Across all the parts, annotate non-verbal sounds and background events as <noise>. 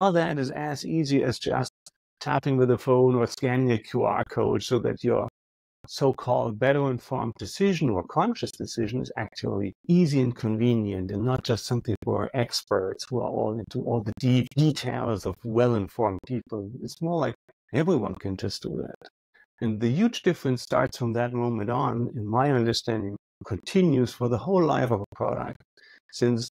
all that is as easy as just tapping with a phone or scanning a QR code so that your so-called better informed decision or conscious decision is actually easy and convenient and not just something for experts who are all into all the deep details of well-informed people. It's more like everyone can just do that. And the huge difference starts from that moment on, in my understanding, continues for the whole life of a product, since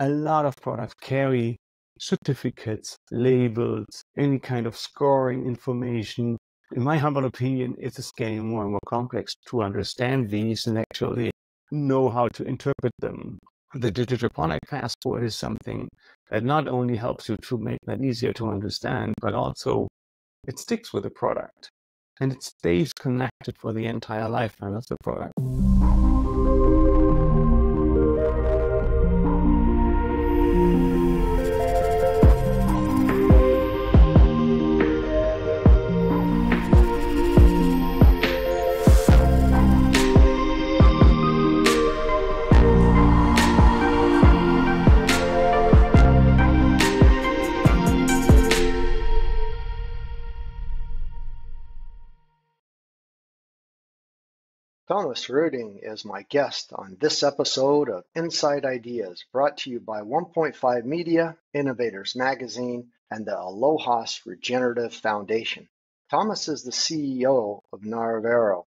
a lot of products carry certificates, labels, any kind of scoring information. In my humble opinion, it's getting more and more complex to understand these and actually know how to interpret them. The digital product passport is something that not only helps you to make that easier to understand, but also it sticks with the product and it stays connected for the entire lifetime of the product. Thomas Rödding is my guest on this episode of Inside Ideas, brought to you by 1.5 Media, Innovators Magazine, and the Alojas Regenerative Foundation. Thomas is the CEO of Narravero.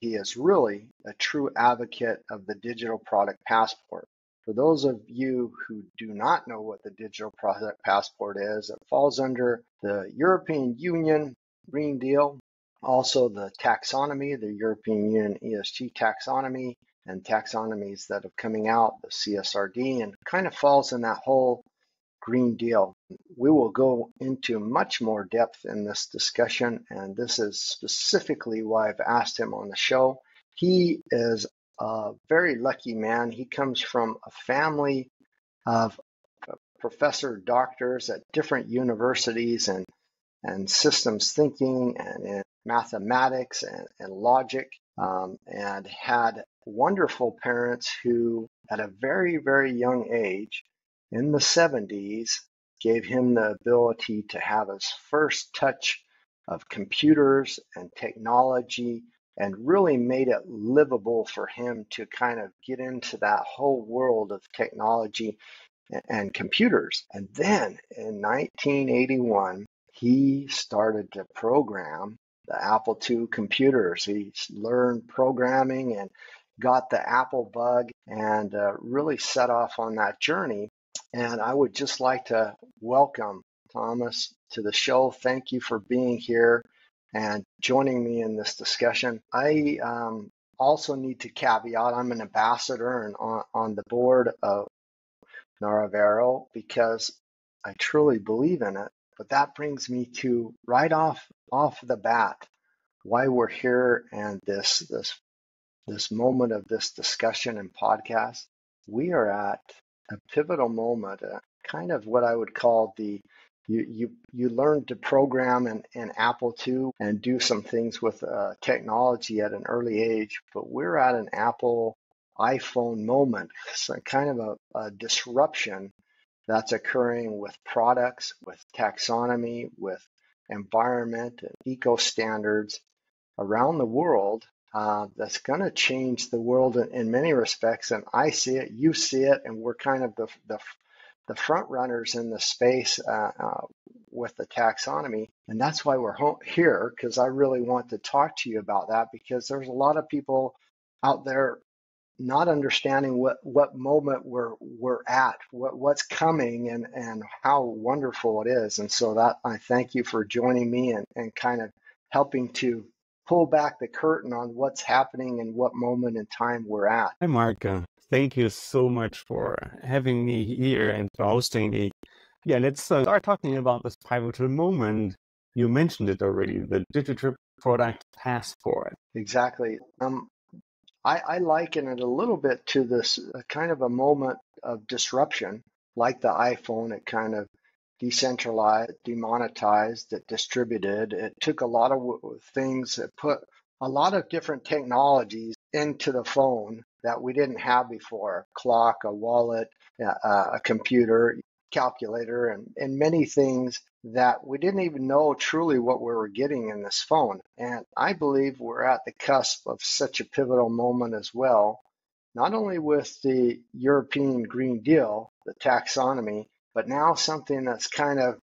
He is really a true advocate of the digital product passport. For those of you who do not know what the digital product passport is, it falls under the European Union Green Deal also, the taxonomy, the European Union ESG taxonomy, and taxonomies that are coming out, the CSRD, and kind of falls in that whole Green Deal. We will go into much more depth in this discussion, and this is specifically why I've asked him on the show. He is a very lucky man. He comes from a family of professor doctors at different universities and and systems thinking and mathematics and, and logic, um, and had wonderful parents who, at a very, very young age, in the 70s, gave him the ability to have his first touch of computers and technology and really made it livable for him to kind of get into that whole world of technology and computers. And then in 1981, he started to program the Apple II computers. He learned programming and got the Apple bug and uh, really set off on that journey. And I would just like to welcome Thomas to the show. Thank you for being here and joining me in this discussion. I um, also need to caveat I'm an ambassador and on, on the board of Narravero because I truly believe in it. But that brings me to right off off the bat why we're here and this this this moment of this discussion and podcast. We are at a pivotal moment, uh, kind of what I would call the you you you learn to program in, in Apple II and do some things with uh, technology at an early age, but we're at an Apple iPhone moment, <laughs> so kind of a, a disruption that's occurring with products, with taxonomy, with environment and eco standards around the world uh, that's going to change the world in, in, many respects. And I see it, you see it, and we're kind of the, the, the front runners in the space uh, uh, with the taxonomy. And that's why we're here, because I really want to talk to you about that, because there's a lot of people out there not understanding what what moment we're we're at, what what's coming, and and how wonderful it is. And so that I thank you for joining me and and kind of helping to pull back the curtain on what's happening and what moment in time we're at. Hi, Mark. Uh, thank you so much for having me here and for hosting me. Yeah, let's uh, start talking about this pivotal moment. You mentioned it already, the digital product passport. Exactly. Um, I, I liken it a little bit to this uh, kind of a moment of disruption, like the iPhone. It kind of decentralized, demonetized, it distributed. It took a lot of things, it put a lot of different technologies into the phone that we didn't have before a clock, a wallet, a, a computer. Calculator and, and many things that we didn't even know truly what we were getting in this phone. And I believe we're at the cusp of such a pivotal moment as well, not only with the European Green Deal, the taxonomy, but now something that's kind of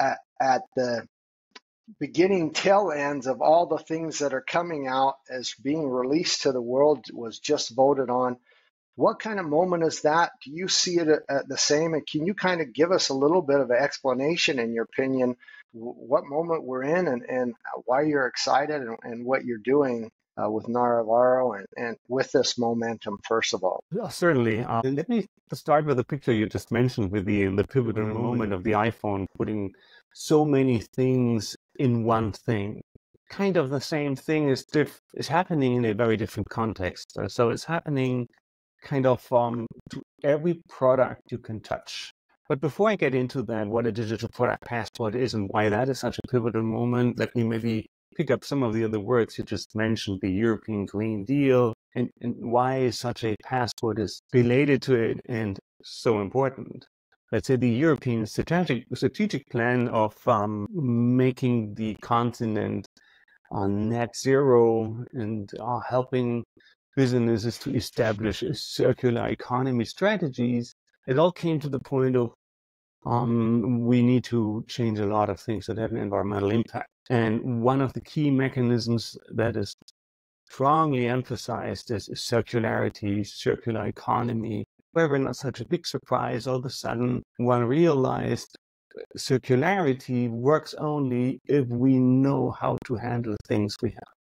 at, at the beginning tail ends of all the things that are coming out as being released to the world was just voted on what kind of moment is that? Do you see it at the same? And can you kind of give us a little bit of an explanation, in your opinion, what moment we're in and, and why you're excited and, and what you're doing uh, with Narravero and, and with this momentum, first of all? Yeah, certainly. Uh, let me start with the picture you just mentioned with the, the pivotal moment of the iPhone putting so many things in one thing. Kind of the same thing is, is happening in a very different context. So it's happening kind of um, to every product you can touch. But before I get into that, what a digital product passport is and why that is such a pivotal moment, let me maybe pick up some of the other words you just mentioned, the European Green Deal, and, and why such a passport is related to it and so important. Let's say the European strategic, strategic plan of um, making the continent uh, net zero and uh, helping businesses to establish circular economy strategies, it all came to the point of um, we need to change a lot of things that have an environmental impact. And one of the key mechanisms that is strongly emphasized is circularity, circular economy. However, not such a big surprise, all of a sudden one realized circularity works only if we know how to handle things we have.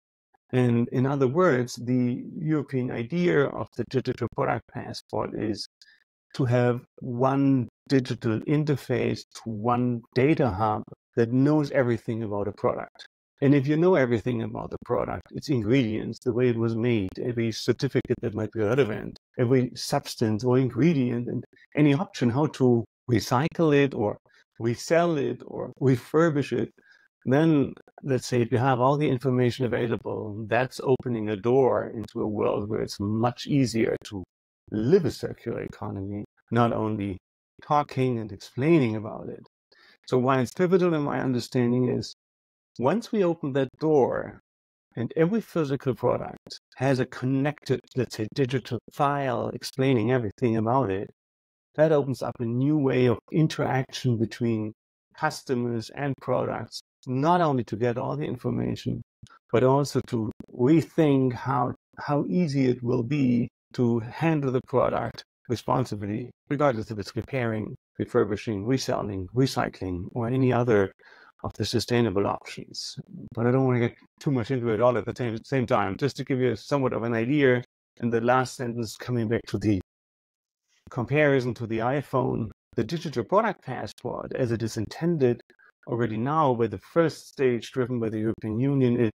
And in other words, the European idea of the digital product passport is to have one digital interface to one data hub that knows everything about a product. And if you know everything about the product, its ingredients, the way it was made, every certificate that might be relevant, every substance or ingredient, and any option how to recycle it or resell it or refurbish it, then let's say if you have all the information available, that's opening a door into a world where it's much easier to live a circular economy, not only talking and explaining about it. So why it's pivotal in my understanding is once we open that door and every physical product has a connected, let's say, digital file explaining everything about it, that opens up a new way of interaction between customers and products not only to get all the information, but also to rethink how how easy it will be to handle the product responsibly, regardless if it's repairing, refurbishing, reselling, recycling, or any other of the sustainable options. But I don't want to get too much into it all at the same, same time. Just to give you somewhat of an idea, in the last sentence, coming back to the comparison to the iPhone, the digital product passport, as it is intended, already now, where the first stage driven by the European Union is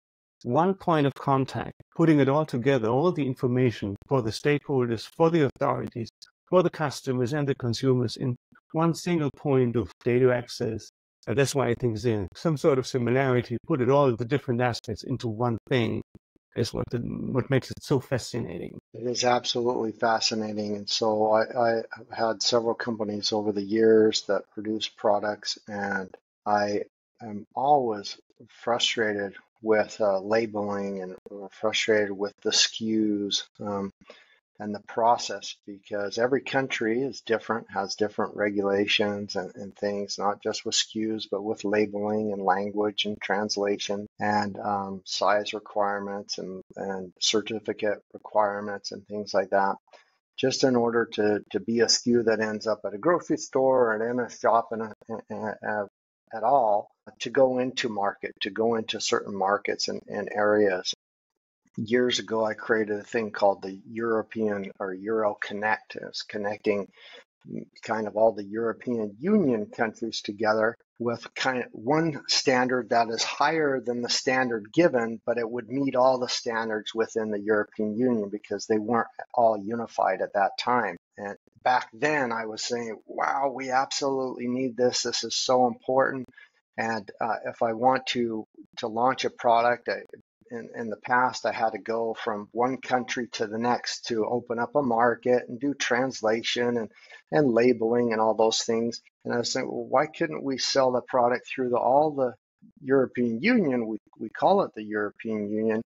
one point of contact, putting it all together, all the information for the stakeholders, for the authorities, for the customers and the consumers in one single point of data access. And that's why I think there's some sort of similarity, put it all the different aspects into one thing is what the, what makes it so fascinating. It is absolutely fascinating, and so I, I have had several companies over the years that produce products, and I am always frustrated with uh, labeling and frustrated with the SKUs um, and the process because every country is different, has different regulations and, and, things, not just with SKUs, but with labeling and language and translation and um, size requirements and, and certificate requirements and things like that. Just in order to, to be a SKU that ends up at a grocery store or in a shop in a, in a, at all to go into market, to go into certain markets and, and areas. Years ago, I created a thing called the European or Euro Connect. It's connecting kind of all the European Union countries together with kind of one standard that is higher than the standard given, but it would meet all the standards within the European Union because they weren't all unified at that time. Back then I was saying, wow, we absolutely need this. This is so important. And uh, if I want to to launch a product, I, in, in the past, I had to go from one country to the next to open up a market and do translation and, and labeling and all those things. And I was saying, well, why couldn't we sell the product through the, all the European Union? We, we call it the European Union,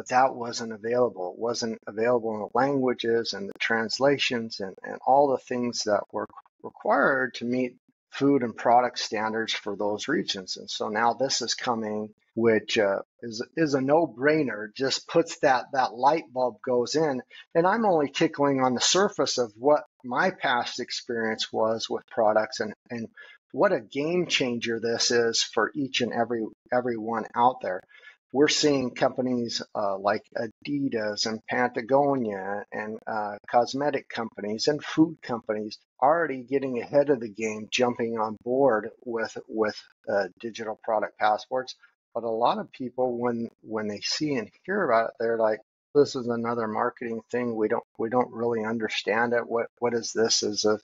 but that wasn't available. It wasn't available in the languages and the translations and, and all the things that were required to meet food and product standards for those regions. And so now this is coming, which uh, is is a no-brainer. Just puts that that light bulb goes in, and I'm only tickling on the surface of what my past experience was with products and and what a game changer this is for each and every everyone out there we're seeing companies uh, like Adidas and Patagonia and uh, cosmetic companies and food companies already getting ahead of the game, jumping on board with with uh, digital product passports. But a lot of people, when when they see and hear about it, they're like, "This is another marketing thing. We don't we don't really understand it. What what is this? Is a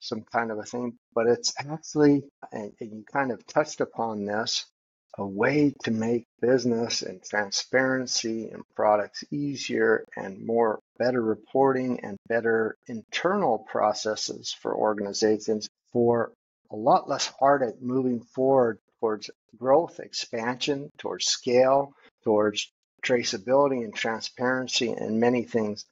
some kind of a thing?" But it's actually, and, and you kind of touched upon this a way to make business and transparency and products easier and more better reporting and better internal processes for organizations for a lot less hard at moving forward towards growth, expansion, towards scale, towards traceability and transparency and many things.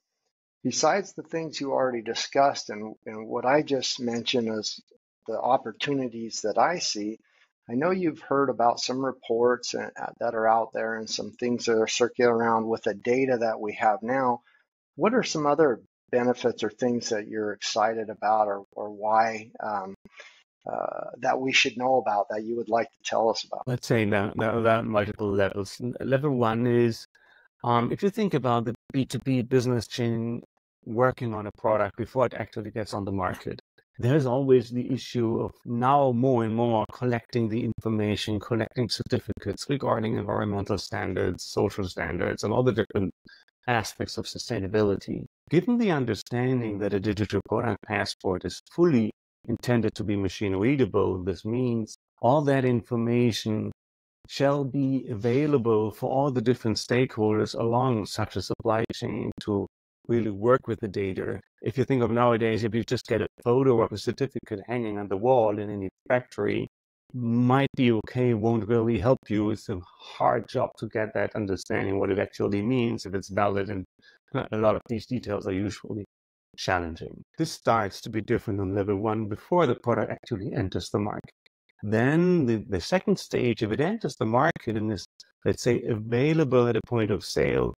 Besides the things you already discussed and, and what I just mentioned as the opportunities that I see, I know you've heard about some reports uh, that are out there and some things that are circulating around with the data that we have now. What are some other benefits or things that you're excited about or, or why um, uh, that we should know about that you would like to tell us about? Let's say that multiple levels. Level one is um, if you think about the B2B business chain working on a product before it actually gets on the market there's always the issue of now more and more collecting the information, collecting certificates regarding environmental standards, social standards, and all the different aspects of sustainability. Given the understanding that a digital product passport is fully intended to be machine readable, this means all that information shall be available for all the different stakeholders along such a supply chain to really work with the data. If you think of nowadays, if you just get a photo of a certificate hanging on the wall in any factory, might be okay, won't really help you. It's a hard job to get that understanding what it actually means, if it's valid, and a lot of these details are usually challenging. This starts to be different on level one before the product actually enters the market. Then the, the second stage, if it enters the market and is, let's say, available at a point of sale,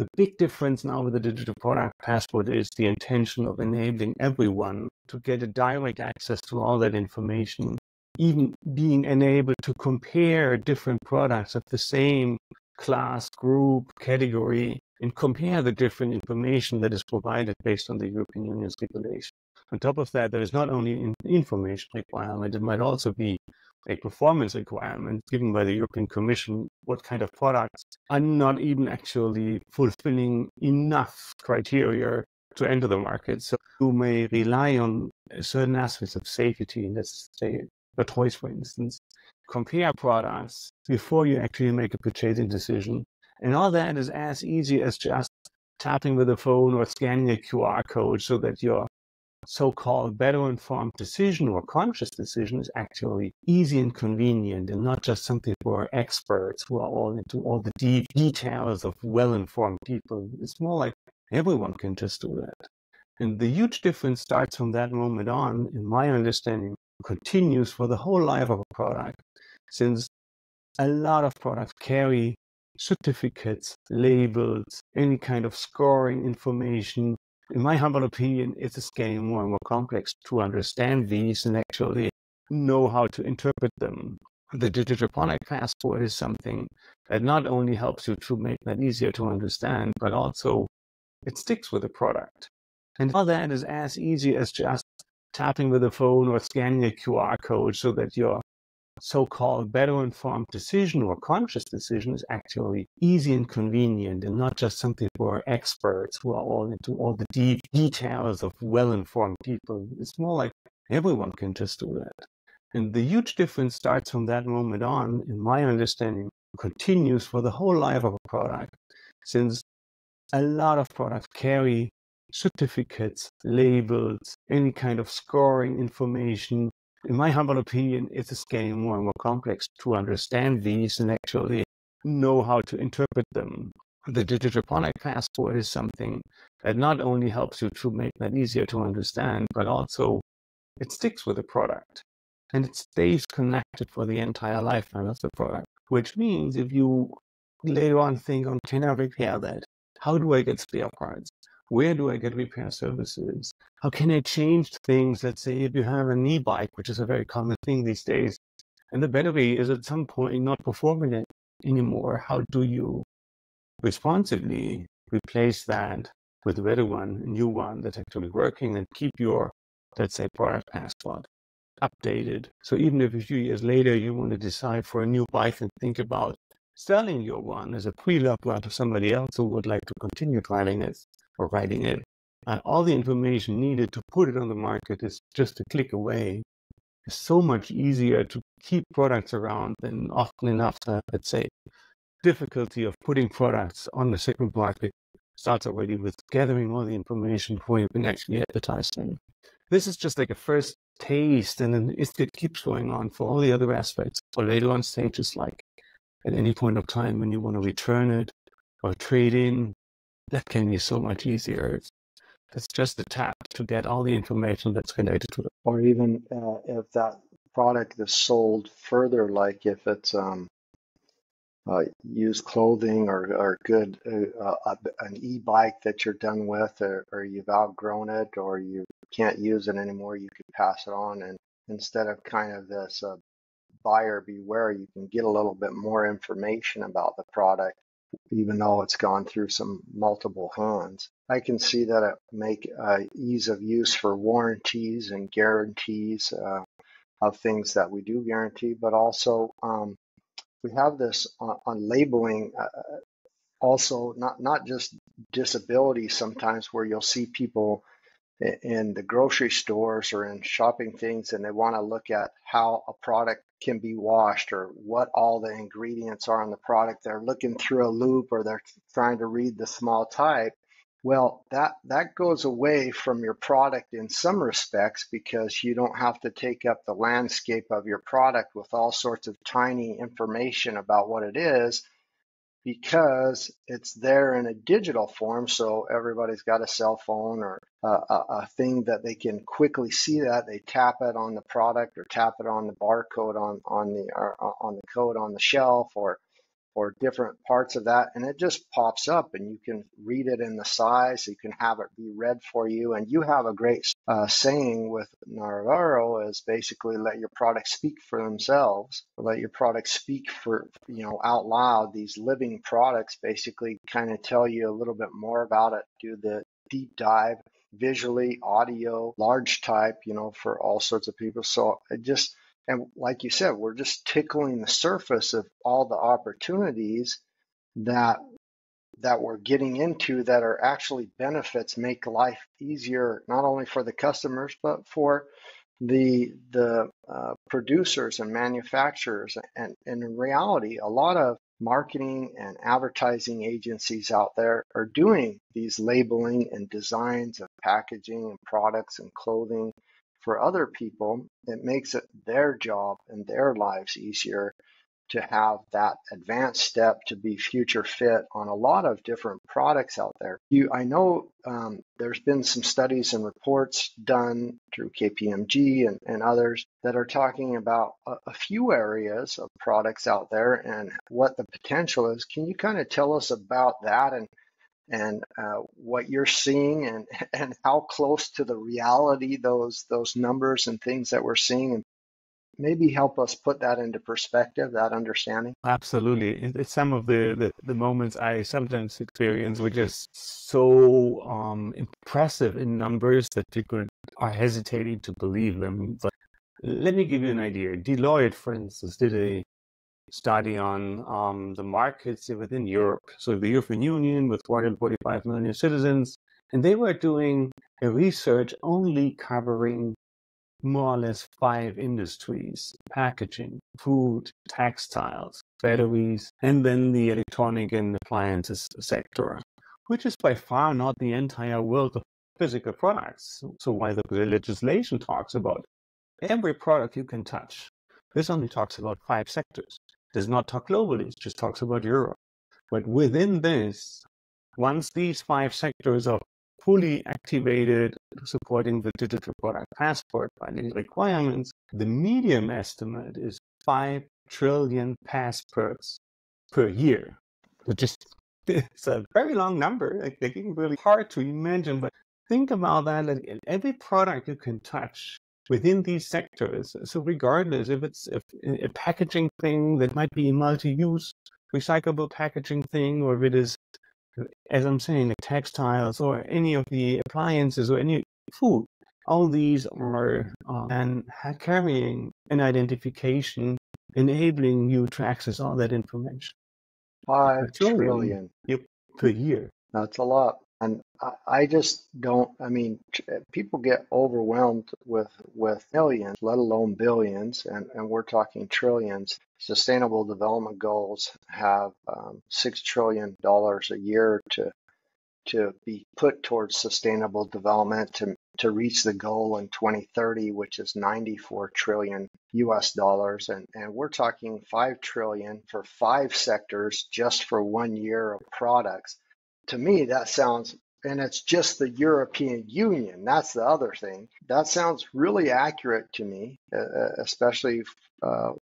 the big difference now with the digital product passport is the intention of enabling everyone to get a direct access to all that information, even being enabled to compare different products of the same class, group, category, and compare the different information that is provided based on the European Union's regulation. On top of that, there is not only an information requirement, it might also be a performance requirement given by the European Commission, what kind of products are not even actually fulfilling enough criteria to enter the market. So you may rely on certain aspects of safety, let's say the toys, for instance, compare products before you actually make a purchasing decision. And all that is as easy as just tapping with a phone or scanning a QR code so that your so-called better informed decision or conscious decision is actually easy and convenient and not just something for experts who are all into all the deep details of well-informed people. It's more like everyone can just do that. And the huge difference starts from that moment on, in my understanding, continues for the whole life of a product, since a lot of products carry certificates, labels, any kind of scoring information, in my humble opinion, it is getting more and more complex to understand these and actually know how to interpret them. The digital product passport is something that not only helps you to make that easier to understand, but also it sticks with the product. And all that is as easy as just tapping with a phone or scanning a QR code so that your so-called better informed decision or conscious decision is actually easy and convenient and not just something for experts who are all into all the deep details of well-informed people. It's more like everyone can just do that. And the huge difference starts from that moment on, in my understanding, continues for the whole life of a product, since a lot of products carry certificates, labels, any kind of scoring information. In my humble opinion, it's getting more and more complex to understand these and actually know how to interpret them. The digital product passport is something that not only helps you to make that easier to understand, but also it sticks with the product and it stays connected for the entire lifetime of the product. Which means if you later on think, oh, can I repair that? How do I get spare parts? Where do I get repair services? How can I change things? Let's say if you have a knee bike, which is a very common thing these days, and the battery is at some point not performing it anymore, how do you responsibly replace that with a better one, a new one that's actually working and keep your, let's say, product passport updated. So even if a few years later you want to decide for a new bike and think about selling your one as a pre-loved one to somebody else who would like to continue driving it or riding it, uh, all the information needed to put it on the market is just a click away. It's so much easier to keep products around than often enough to, let's say, difficulty of putting products on the second market starts already with gathering all the information before you can actually advertise them. This is just like a first taste, and then it, it keeps going on for all the other aspects. For later on stages, like at any point of time when you want to return it or trade in, that can be so much easier. It's, just a tap to get all the information that's related to it. Or even uh, if that product is sold further, like if it's um, uh, used clothing or, or good uh, uh, an e-bike that you're done with or, or, you've outgrown it or you can't use it anymore you can pass it on and instead of kind of this uh, buyer beware you can get a little bit more information about the product even though it's gone through some multiple hands. I can see that it make uh, ease of use for warranties and guarantees uh, of things that we do guarantee but also um, we have this on, on labeling uh, also not not just disability sometimes where you'll see people in the grocery stores or in shopping things and they want to look at how a product can be washed or what all the ingredients are in the product. They're looking through a loop or they're trying to read the small type. Well, that, that goes away from your product in some respects because you don't have to take up the landscape of your product with all sorts of tiny information about what it is because it's there in a digital form. So everybody's got a cell phone or a, a, a, thing that they can quickly see that they tap it on the product or tap it on the barcode on on the on the code on the shelf or or different parts of that and it just pops up and you can read it in the size you can have it be read for you and you have a great uh, saying with Narravero is basically let your products speak for themselves. Let your products speak for you know out loud. These living products basically kind of tell you a little bit more about it. Do the deep dive visually audio large type you know for all sorts of people. So it just and like you said, we're just tickling the surface of all the opportunities that that we're getting into that are actually benefits make life easier not only for the customers but for the the uh, producers and manufacturers. And, and in reality a lot of marketing and advertising agencies out there are doing these labeling and designs of packaging and products and clothing for other people, it makes it their job and their lives easier to have that advanced step to be future fit on a lot of different products out there. You, I know um, there's been some studies and reports done through KPMG and, and others that are talking about a, a few areas of products out there and what the potential is. Can you kind of tell us about that and and uh, what you're seeing and, <laughs> and how close to the reality those those numbers and things that we're seeing. And maybe help us put that into perspective that understanding. Absolutely. It's some of the, the, the moments i sometimes experience which is so um, impressive in numbers that people are hesitating to believe them. But let me give you an idea. Deloitte for instance did a study on um, the markets within Europe. So the European Union with 445 million citizens, and they were doing a research only covering more or less five industries packaging, food, textiles, batteries, and then the electronic and appliances sector, which is by far not the entire world of physical products. So, why the legislation talks about every product you can touch. This only talks about five sectors. It does not talk globally, it just talks about Europe. But within this, once these five sectors are fully activated, supporting the digital product passport by these requirements, the medium estimate is 5 trillion passports per year. So just <laughs> it's a very long number. Like, like really hard to imagine, but think about that. Like, every product you can touch within these sectors. So regardless if it's a, a packaging thing that might be a multi-use recyclable packaging thing, or if it is as I'm saying, the textiles or any of the appliances or any food, all these are uh, and carrying an identification, enabling you to access all that information. Five trillion. Yep, per year. That's a lot. And I just don't, I mean, people get overwhelmed with, with millions, let alone billions, and, and we're talking trillions. Sustainable Development Goals have um, $6 trillion a year to, to be put towards sustainable development to, to reach the goal in 2030, which is 94 trillion US dollars. And, and we're talking 5 trillion for five sectors just for one year of products to me, that sounds, and it's just the European Union. That's the other thing. That sounds really accurate to me, uh, especially uh,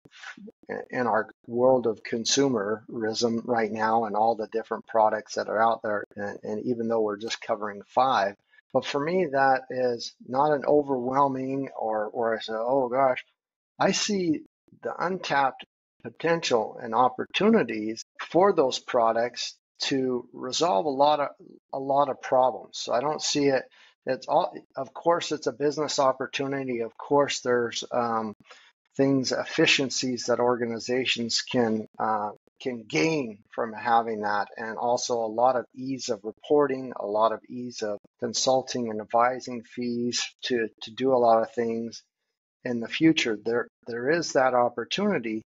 in our world of consumerism right now and all the different products that are out there. And, and even though we're just covering five, but for me, that is not an overwhelming or, or I say, oh gosh, I see the untapped potential and opportunities for those products to resolve a lot of a lot of problems. So I don't see it. It's all, of course, it's a business opportunity. Of course, there's um, things, efficiencies that organizations can uh, can gain from having that, and also a lot of ease of reporting, a lot of ease of consulting and advising fees to to do a lot of things in the future. There there is that opportunity,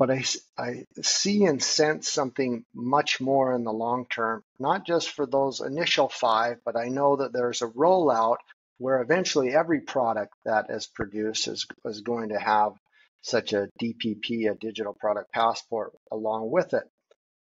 but I, I see and sense something much more in the long term, not just for those initial five, but I know that there's a rollout where eventually every product that is produced is, is going to have such a DPP, a digital product passport, along with it.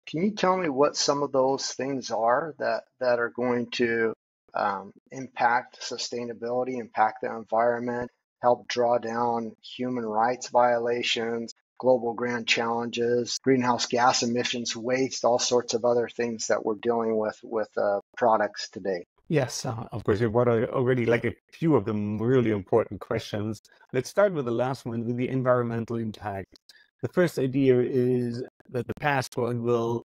Can you tell me what some of those things are that, that are going to um, impact sustainability, impact the environment, help draw down human rights violations, global grand challenges, greenhouse gas emissions, waste, all sorts of other things that we're dealing with with uh, products today. Yes, uh, of course. What are already like a few of them really important questions. Let's start with the last one, with the environmental impact. The first idea is that the passport will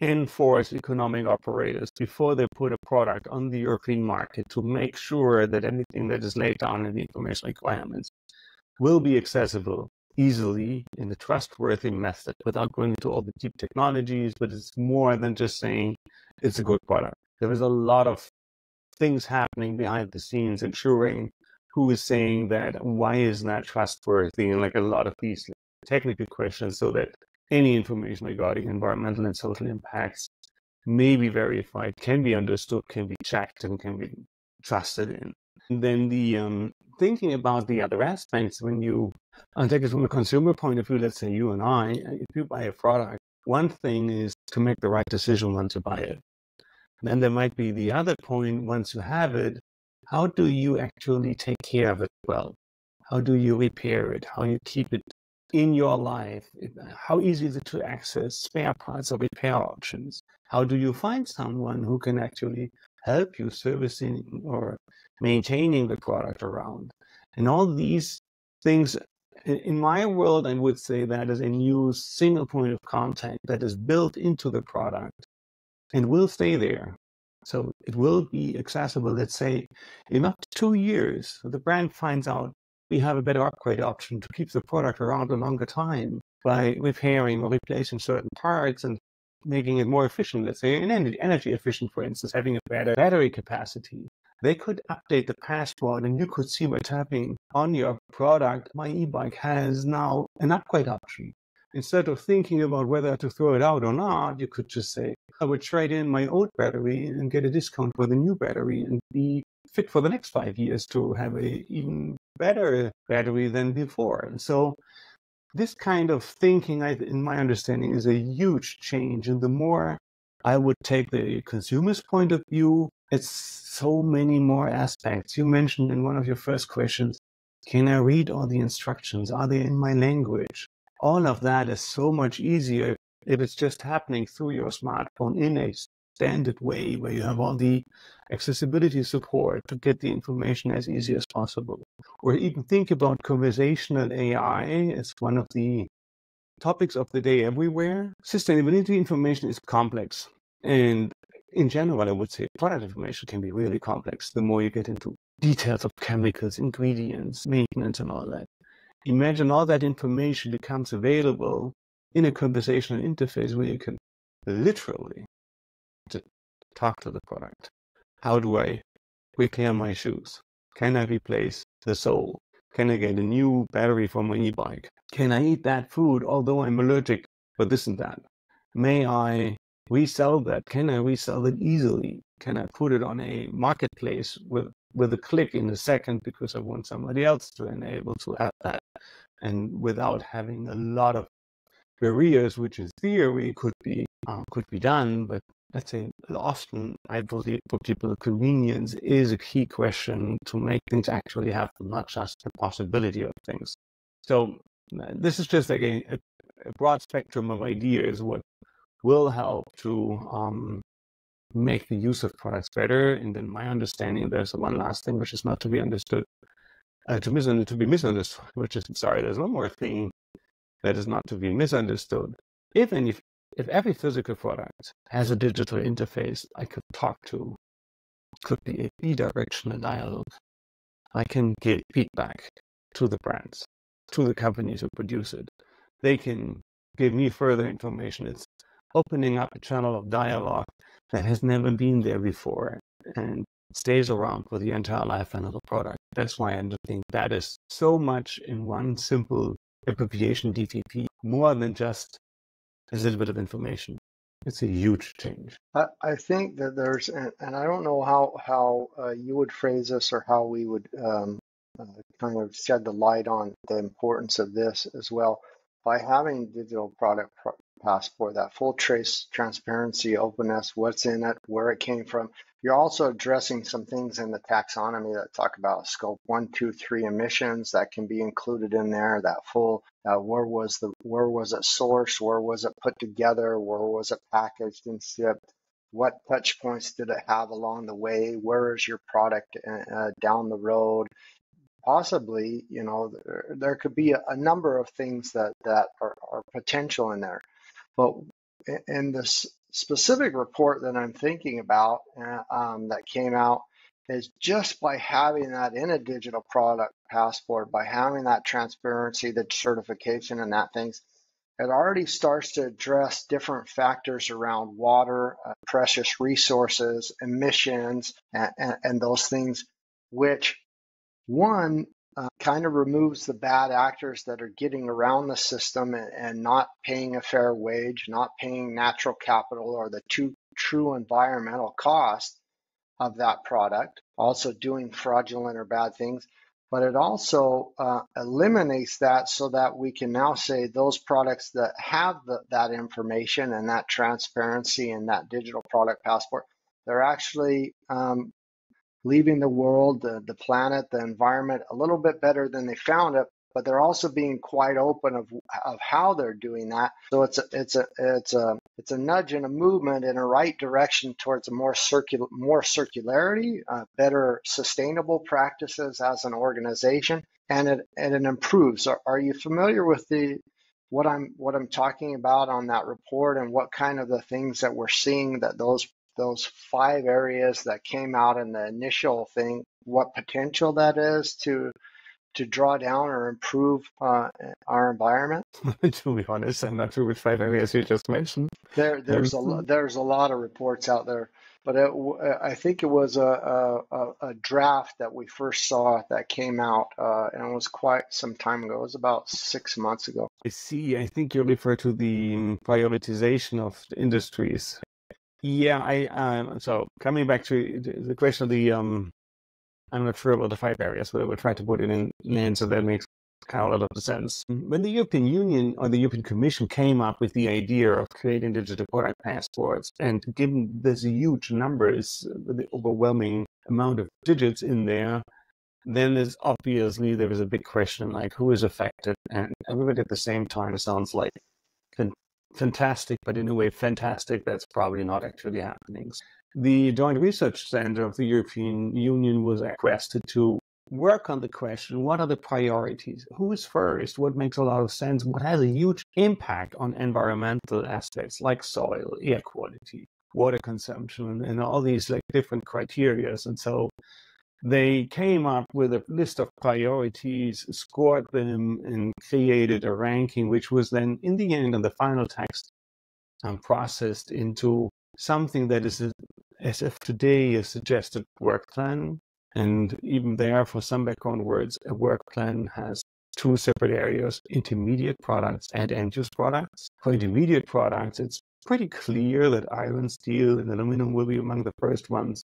enforce economic operators before they put a product on the European market to make sure that anything that is laid down in the information requirements will be accessible easily in a trustworthy method without going into all the deep technologies, but it's more than just saying it's a good product. There is a lot of things happening behind the scenes, ensuring who is saying that, why is that trustworthy, and like a lot of these technical questions, so that any information regarding environmental and social impacts may be verified, can be understood, can be checked, and can be trusted in. And then the um, thinking about the other aspects when you uh, take it from a consumer point of view, let's say you and I, uh, if you buy a product, one thing is to make the right decision when to buy it. Then there might be the other point once you have it, how do you actually take care of it well? How do you repair it? How you keep it in your life? How easy is it to access spare parts or repair options? How do you find someone who can actually help you servicing or maintaining the product around. And all these things, in my world, I would say that is a new single point of contact that is built into the product and will stay there. So it will be accessible, let's say, in up to two years. The brand finds out we have a better upgrade option to keep the product around a longer time by repairing or replacing certain parts and making it more efficient, let's say, and energy efficient, for instance, having a better battery capacity they could update the password and you could see by tapping on your product, my e-bike has now an upgrade option. Instead of thinking about whether to throw it out or not, you could just say, I would trade in my old battery and get a discount for the new battery and be fit for the next five years to have a even better battery than before. And so this kind of thinking, in my understanding, is a huge change. And the more I would take the consumer's point of view, it's so many more aspects. You mentioned in one of your first questions, can I read all the instructions? Are they in my language? All of that is so much easier if it's just happening through your smartphone in a standard way where you have all the accessibility support to get the information as easy as possible. Or even think about conversational AI as one of the topics of the day everywhere. Sustainability information is complex. And in general, I would say product information can be really complex the more you get into details of chemicals, ingredients, maintenance, and all that. Imagine all that information becomes available in a conversational interface where you can literally talk to the product. How do I repair my shoes? Can I replace the sole? Can I get a new battery for my e-bike? Can I eat that food although I'm allergic for this and that? May I resell that? Can I resell it easily? Can I put it on a marketplace with with a click in a second because I want somebody else to enable to have that, and without having a lot of barriers, which in theory could be uh, could be done, but let's say often I believe for people convenience is a key question to make things actually happen, not just the possibility of things. So uh, this is just like a, a broad spectrum of ideas what will help to um, make the use of products better. And then my understanding, there's one last thing which is not to be understood, uh, to, misunderstood, to be misunderstood, <laughs> which is, sorry, there's one more thing that is not to be misunderstood. If any, if every physical product has a digital interface I could talk to, could be a bidirectional dialogue, I can give feedback to the brands, to the companies who produce it. They can give me further information. It's opening up a channel of dialogue that has never been there before and stays around for the entire lifetime of the product. That's why I think that is so much in one simple abbreviation DTP, more than just a little bit of information. It's a huge change. I, I think that there's, and, and, I don't know how how uh, you would phrase this or how we would um, uh, kind of shed the light on the importance of this as well. By having digital product passport, that full trace transparency, openness, what's in it, where it came from. You're also addressing some things in the taxonomy that talk about scope one, two, three emissions that can be included in there. That full, uh, where was the, where was it sourced, where was it put together, where was it packaged and shipped, what touch points did it have along the way, where is your product uh, uh down the road, possibly, you know, there, there could be a, a, number of things that, that are, are potential in there. But in this specific report that I'm thinking about uh, um, that came out is just by having that in a digital product passport, by having that transparency, the certification, and that things, it already starts to address different factors around water, uh, precious resources, emissions, and, and, and those things, which one uh, kind of removes the bad actors that are getting around the system and, and, not paying a fair wage, not paying natural capital or the true, true environmental cost of that product, also doing fraudulent or bad things. But it also uh, eliminates that so that we can now say those products that have the, that information and that transparency and that digital product passport, they're actually um, leaving the world, the, the planet, the environment a little bit better than they found it, but they're also being quite open of, of how they're doing that. So it's a, it's a, it's a, it's a nudge and a movement in a right direction towards a more circular, more circularity, uh, better sustainable practices as an organization, and it, and it improves. Are, are you familiar with the, what I'm what I'm talking about on that report and what kind of the things that we're seeing that those those five areas that came out in the initial thing, what potential that is to to draw down or improve uh, our environment? <laughs> to be honest, I'm not sure which five areas you just mentioned. There, there's a there's a lot of reports out there but it, I think it was a, a, a, draft that we first saw that came out, uh, and it was quite some time ago. It was about six months ago. I see. I think you refer to the prioritization of the industries. Yeah, I um, so coming back to the question of the um, I'm not sure about the five areas, but I will try to put it in an answer that makes kind of a lot of sense. When the European Union or the European Commission came up with the idea of creating digital product passports, and given there's huge numbers, the overwhelming amount of digits in there, then there's obviously there is a big question like who is affected, and everybody at the same time sounds like fantastic, but in a way fantastic that's probably not actually happening. The Joint Research Center of the European Union was requested to work on the question what are the priorities? Who is first? What makes a lot of sense? What has a huge impact on environmental aspects like soil, air quality, water consumption, and all these like different criterias? And so they came up with a list of priorities, scored them, and created a ranking, which was then, in the end, in the final text, um, processed into something that is, as of today, a suggested work plan and even there, for some background words, a work plan has two separate areas intermediate products and end use products. For intermediate products, it's pretty clear that iron, steel, and aluminum will be among the first ones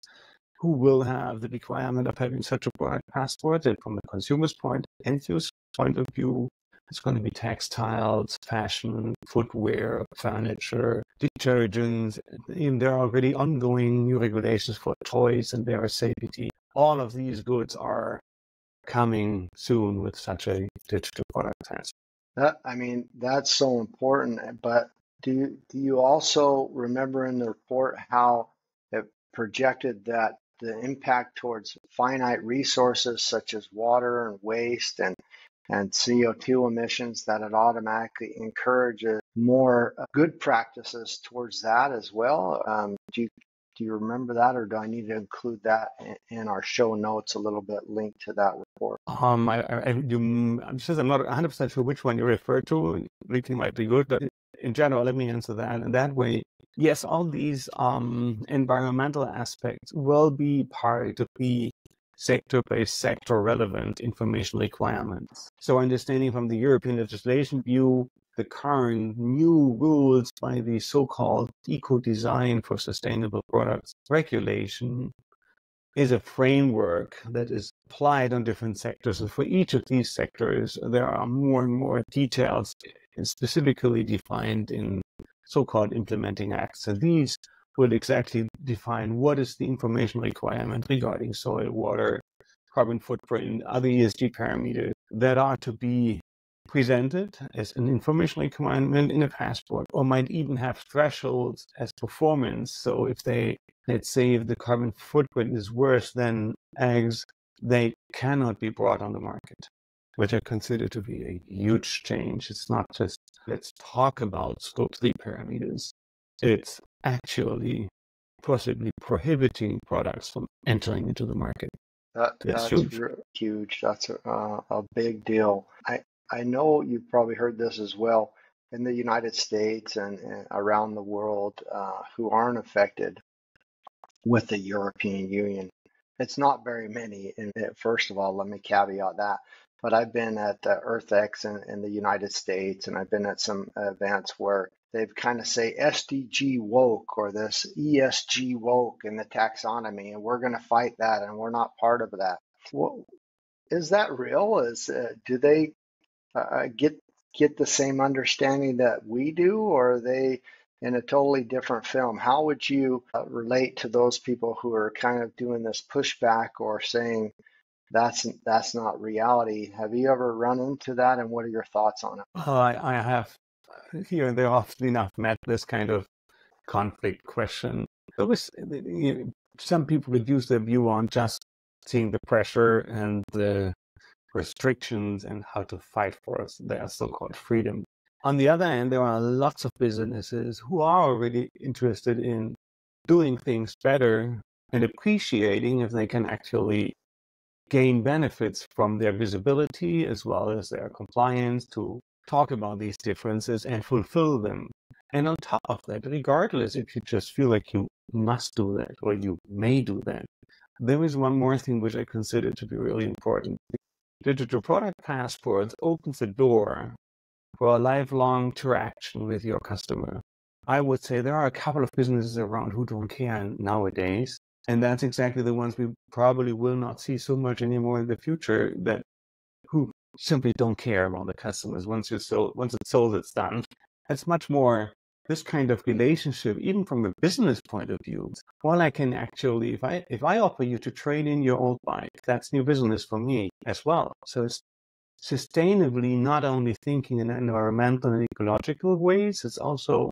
who will have the requirement of having such a product passport. And from the consumer's point, end use point of view, it's going to be textiles, fashion, footwear, furniture, detergents. Even there are already ongoing new regulations for toys and their safety all of these goods are coming soon with such a digital product transfer. That I mean, that's so important. Eh, but do you, do you also remember in the report how it projected that the impact towards finite resources such as water and waste and and CO2 emissions that it automatically encourages more good practices towards that as well. Um, do you do you remember that, or do I need to include that in our show notes a little bit linked to that report? Um, I, I, you, I'm just I'm not 100 percent sure which one you refer to. LinkedIn might be good, but in general, let me answer that. And that way, yes, all these um, environmental aspects will be part of the sector-based, sector-relevant information requirements. So, understanding from the European legislation view, the current new rules by the so-called eco-design for sustainable products regulation is a framework that is applied on different sectors. And for each of these sectors, there are more and more details specifically defined in so-called implementing acts. And these will exactly define what is the information requirement regarding soil, water, carbon footprint, and other ESG parameters that are to be presented as an information requirement in a passport or might even have thresholds as performance. So if they, let's say, if the carbon footprint is worse than eggs, they cannot be brought on the market, which I consider to be a huge change. It's not just let's talk about scope three parameters. It's actually possibly prohibiting products from entering into the market. That, that's, huge. huge. That's a, uh, a big deal. I, I know you've probably heard this as well in the United States and, and around the world uh, who aren't affected with the European Union. It's not very many. And first of all, let me caveat that. But I've been at uh, EarthX in, in the United States, and I've been at some events where they've kind of say SDG woke or this ESG woke in the taxonomy, and we're going to fight that, and we're not part of that. That real? Is uh, do they uh, get get the same understanding that we do, or are they in a totally different film? How would you uh, relate to those people who are kind of doing this pushback or saying that's that's not reality? Have you ever run into that, and what are your thoughts on it? Well, I, I have here and there often enough met this kind of conflict question. Was you know, some people reduce their view on just seeing the pressure and the restrictions and how to fight for their so-called freedom. On the other hand, there are lots of businesses who are already interested in doing things better and appreciating if they can actually gain benefits from their visibility as well as their compliance to talk about these differences and fulfill them. And on top of that, regardless if you just feel like you must do that or you may do that, there is one more thing which I consider to be really important. Digital product passports opens the door for a lifelong interaction with your customer. I would say there are a couple of businesses around who don't care nowadays. And that's exactly the ones we probably will not see so much anymore in the future that who simply don't care about the customers. Once you sold, once it's sold, it's done. It's much more this kind of relationship, even from a business point of view. Well, I can actually, if I if I offer you to trade in your old bike, that's new business for me as well. So it's sustainably not only thinking in environmental and ecological ways, it's also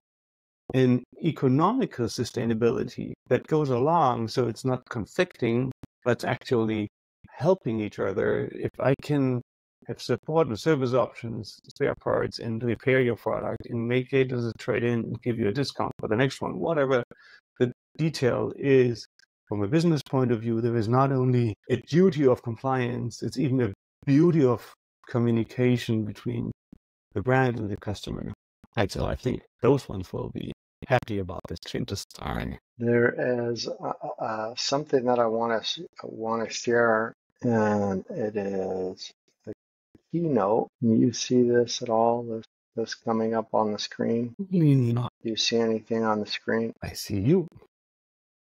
in economical sustainability that goes along. So it's not conflicting, but actually helping each other. If I can have support and service options, spare parts, and repair your product and make it as a trade in and give you a discount for the next one, whatever the detail is. From a business point of view, there is not only a duty of compliance, it's even a beauty of communication between the brand and the customer. And so I think those ones will be happy about this change. There is uh, uh, something that I want to want to share, and it is a keynote. You see this at all? This this coming up on the screen? Not. Do you see anything on the screen? I see you.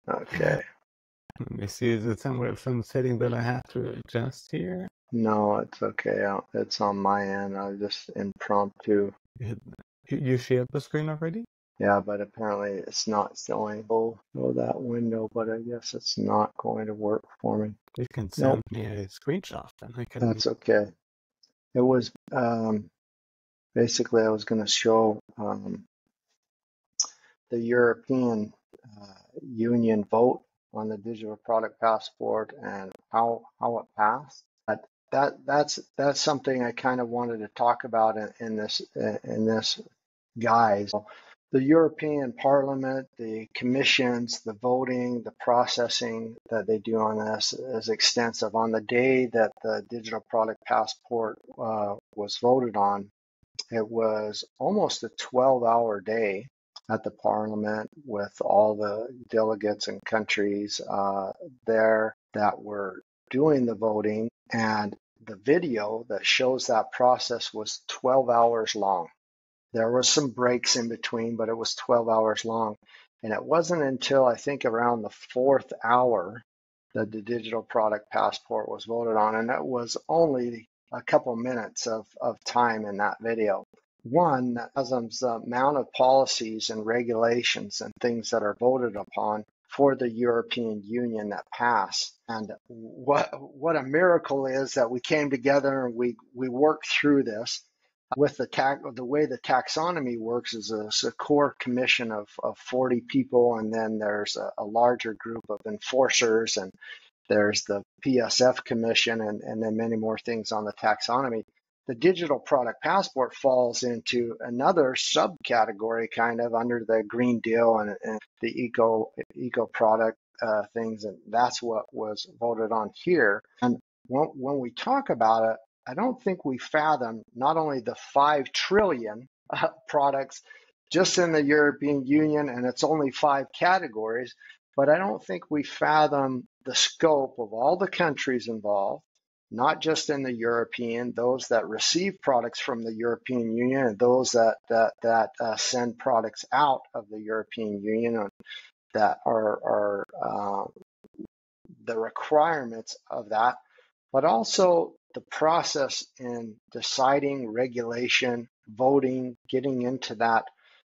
Okay. Let me see. Is it somewhere some setting that I have to adjust here? No, it's okay. It's on my end. I just impromptu. You, you shared the screen already? Yeah, but apparently it's not showing oh, oh that window, but I guess it's not going to work for me. You can send nope. me a screenshot and I can That's okay. It was um, basically I was going to show um, the European uh, Union vote on the digital product passport and how how it passed. But that that's that's something I kind of wanted to talk about in, in this in this guise. The European Parliament, the commissions, the voting, the processing that they do on this is extensive. On the day that the digital product passport uh, was voted on, it was almost a 12 hour day at the parliament with all the delegates and countries uh, there that were doing the voting. And the video that shows that process was 12 hours long. There was some breaks in between, but it was 12 hours long. And it wasn't until I think around the fourth hour that the digital product passport was voted on. And it was only a couple minutes of, of time in that video. One, ASEM's amount of policies and regulations and things that are voted upon for the European Union that pass. And what what a miracle is that we came together and we we worked through this with the tax, the way the taxonomy works is a, a core commission of, of 40 people, and then there's a, a, larger group of enforcers, and there's the PSF commission, and, and then many more things on the taxonomy. The digital product passport falls into another subcategory, kind of under the Green Deal and, and the eco eco product uh, things, and that's what was voted on here. And when, when we talk about it, I don't think we fathom not only the 5 trillion uh, products just in the European Union, and it's only five categories, but I don't think we fathom the scope of all the countries involved, not just in the European, those that receive products from the European Union and those that that, that uh, send products out of the European Union that are, are uh, the requirements of that, but also the process in deciding regulation, voting, getting into that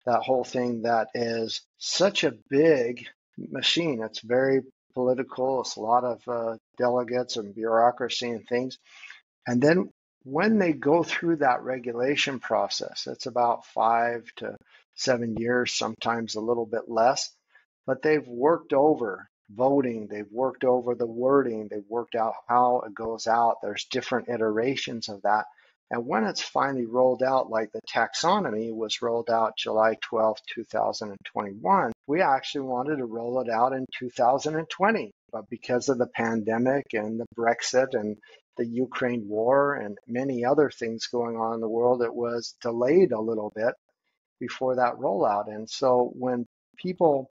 that whole thing that is such a big machine. It's very political. It's a lot of uh, delegates and bureaucracy and things. And then when they go through that regulation process, it's about five to seven years, sometimes a little bit less, but they've worked over voting, they've worked over the wording, they've worked out how it goes out. There's different iterations of that. And when it's finally rolled out, like the taxonomy was rolled out July 12, 2021, we actually wanted to roll it out in 2020. But because of the pandemic and the Brexit and the Ukraine war and many other things going on in the world, it was delayed a little bit. before that rollout. And so when people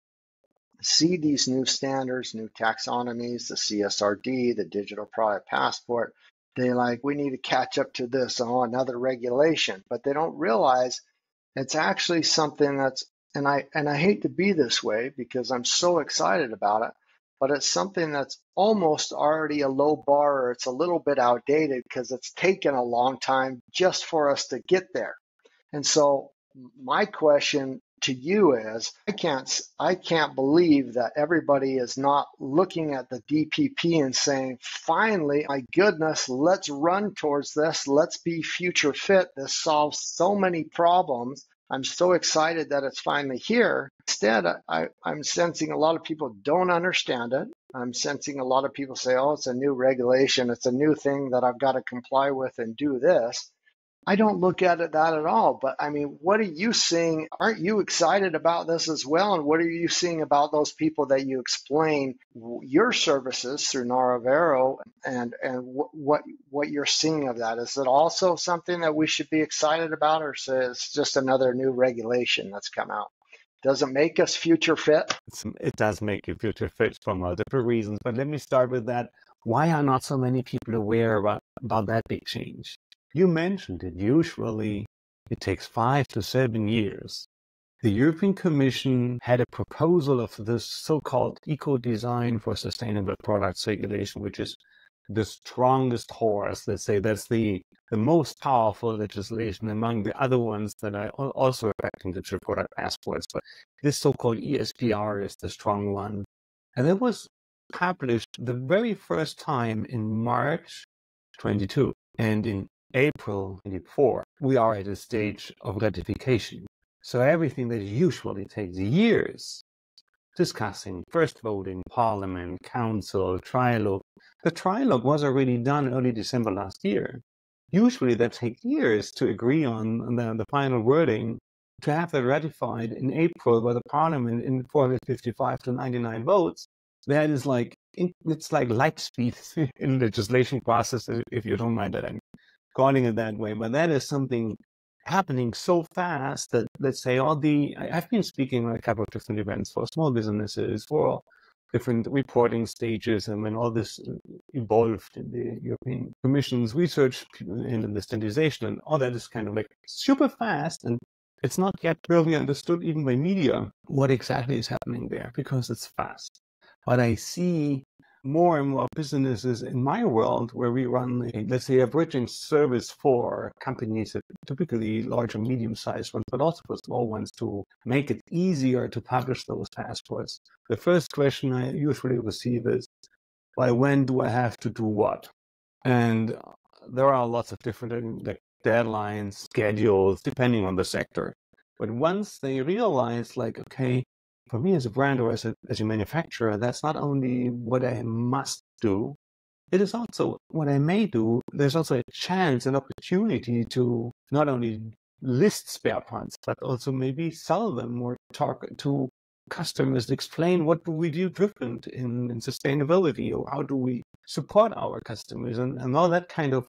see these new standards, new taxonomies, the CSRD, the digital product passport, they like, we need to catch up to this, oh, another regulation. But they don't realize it's actually something that's and I and I hate to be this way because I'm so excited about it, but it's something that's almost already a low bar or it's a little bit outdated because it's taken a long time just for us to get there. And so my question to you is I can't I can't believe that everybody is not looking at the DPP and saying finally my goodness let's run towards this let's be future fit this solves so many problems I'm so excited that it's finally here. Instead, I, I'm sensing a lot of people don't understand it. I'm sensing a lot of people say, oh, it's a new regulation. It's a new thing that I've got to comply with and do this. I don't look at it that at all. But I mean, what are you seeing? Aren't you excited about this as well? And what are you seeing about those people that you explain your services through Narravero and and what what you're seeing of that? Is it also something that we should be excited about, or is it just another new regulation that's come out? Does it make us future fit? it does make you future fit for multiple reasons. But let me start with that. Why are not so many people aware about, about that big change? You mentioned it. Usually it takes five to seven years. The European Commission had a proposal of this so-called eco-design for sustainable product regulation, which is the strongest horse. Let's say that's the, the most powerful legislation among the other ones that are also affecting digital product passports. But this so-called ESPR is the strong one. And it was published the very first time in March 22. And in April 24, we are at a stage of ratification. So everything that usually takes years, discussing, first voting, parliament, council, trilogue, the trilogue was already done early December last year. Usually that takes years to agree on the, the final wording to have that ratified in April by the parliament in 455 to 99 votes. That is like, it's like light speed <laughs> in legislation process, if you don't mind that calling it that way, but that is something happening so fast that let's say all the I've been speaking at a couple of different events for small businesses for different reporting stages and when all this uh, evolved in the European Commission's research and the standardization and all that is kind of like super fast and it's not yet really understood even by media what exactly is happening there because it's fast. But I see more and more businesses in my world where we run, a, let's say, a bridging service for companies, typically large or medium sized ones, but also for small ones to make it easier to publish those passports. The first question I usually receive is, by when do I have to do what? And there are lots of different um, like, deadlines, schedules, depending on the sector. But once they realize, like, okay, for me as a brand or as a, as a manufacturer, that's not only what I must do, it is also what I may do. There's also a chance, an opportunity to not only list spare parts, but also maybe sell them or talk to customers, explain what do we do different in, in sustainability or how do we support our customers and, and all that kind of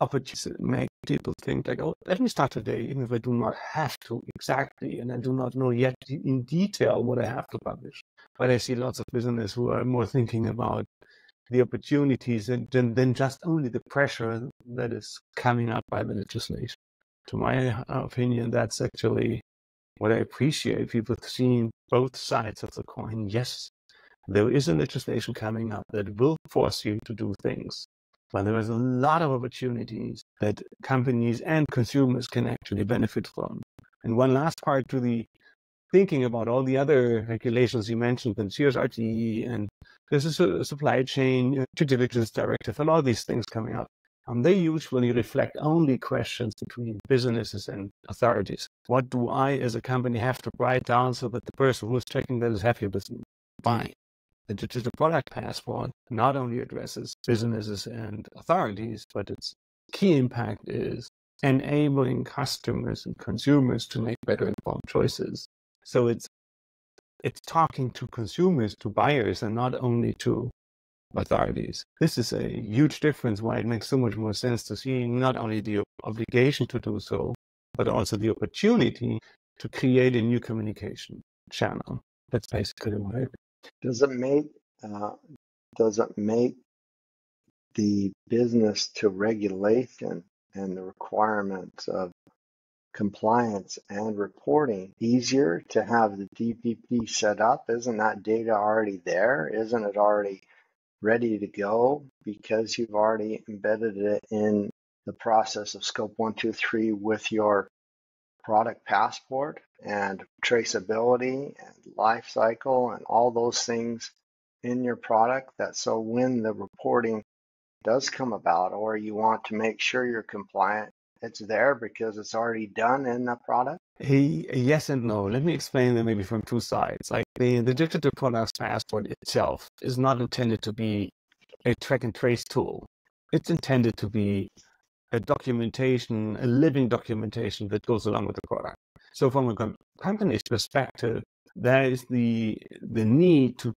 opportunities make people think like, oh, let me start today, even if I do not have to exactly, and I do not know yet in detail what I have to publish. But I see lots of business who are more thinking about the opportunities than, than, just only the pressure that is coming up by the legislation. To my uh, opinion, that's actually what I appreciate. People seeing both sides of the coin. Yes, there is a legislation coming up that will force you to do things but there is a lot of opportunities that companies and consumers can actually benefit from. And one last part to the thinking about all the other regulations you mentioned, the CSRD and this is a supply chain due diligence directive and all these things coming up. Um, they usually reflect only questions between businesses and authorities. What do I, as a company, have to write down so that the person who is checking that is happy with me? Fine. The digital product passport not only addresses businesses and authorities, but its key impact is enabling customers and consumers to make better informed choices. So it's it's talking to consumers, to buyers, and not only to authorities. This is a huge difference why it makes so much more sense to see not only the obligation to do so, but also the opportunity to create a new communication channel. That's basically what I Does it make uh, does it make the business to regulation and the requirements of compliance and reporting easier to have the DPP set up? Isn't that data already there? Isn't it already ready to go because you've already embedded it in the process of scope one, two, three with your product passport and traceability and life cycle and all those things in your product that so when the reporting does come about or you want to make sure you're compliant it's there because it's already done in the product Hey, yes and no. Let me explain that maybe from two sides. Like the, the digital products passport itself is not intended to be a track and trace tool. It's intended to be a documentation, a living documentation that goes along with the product. So from a com- company's perspective, there is the the need to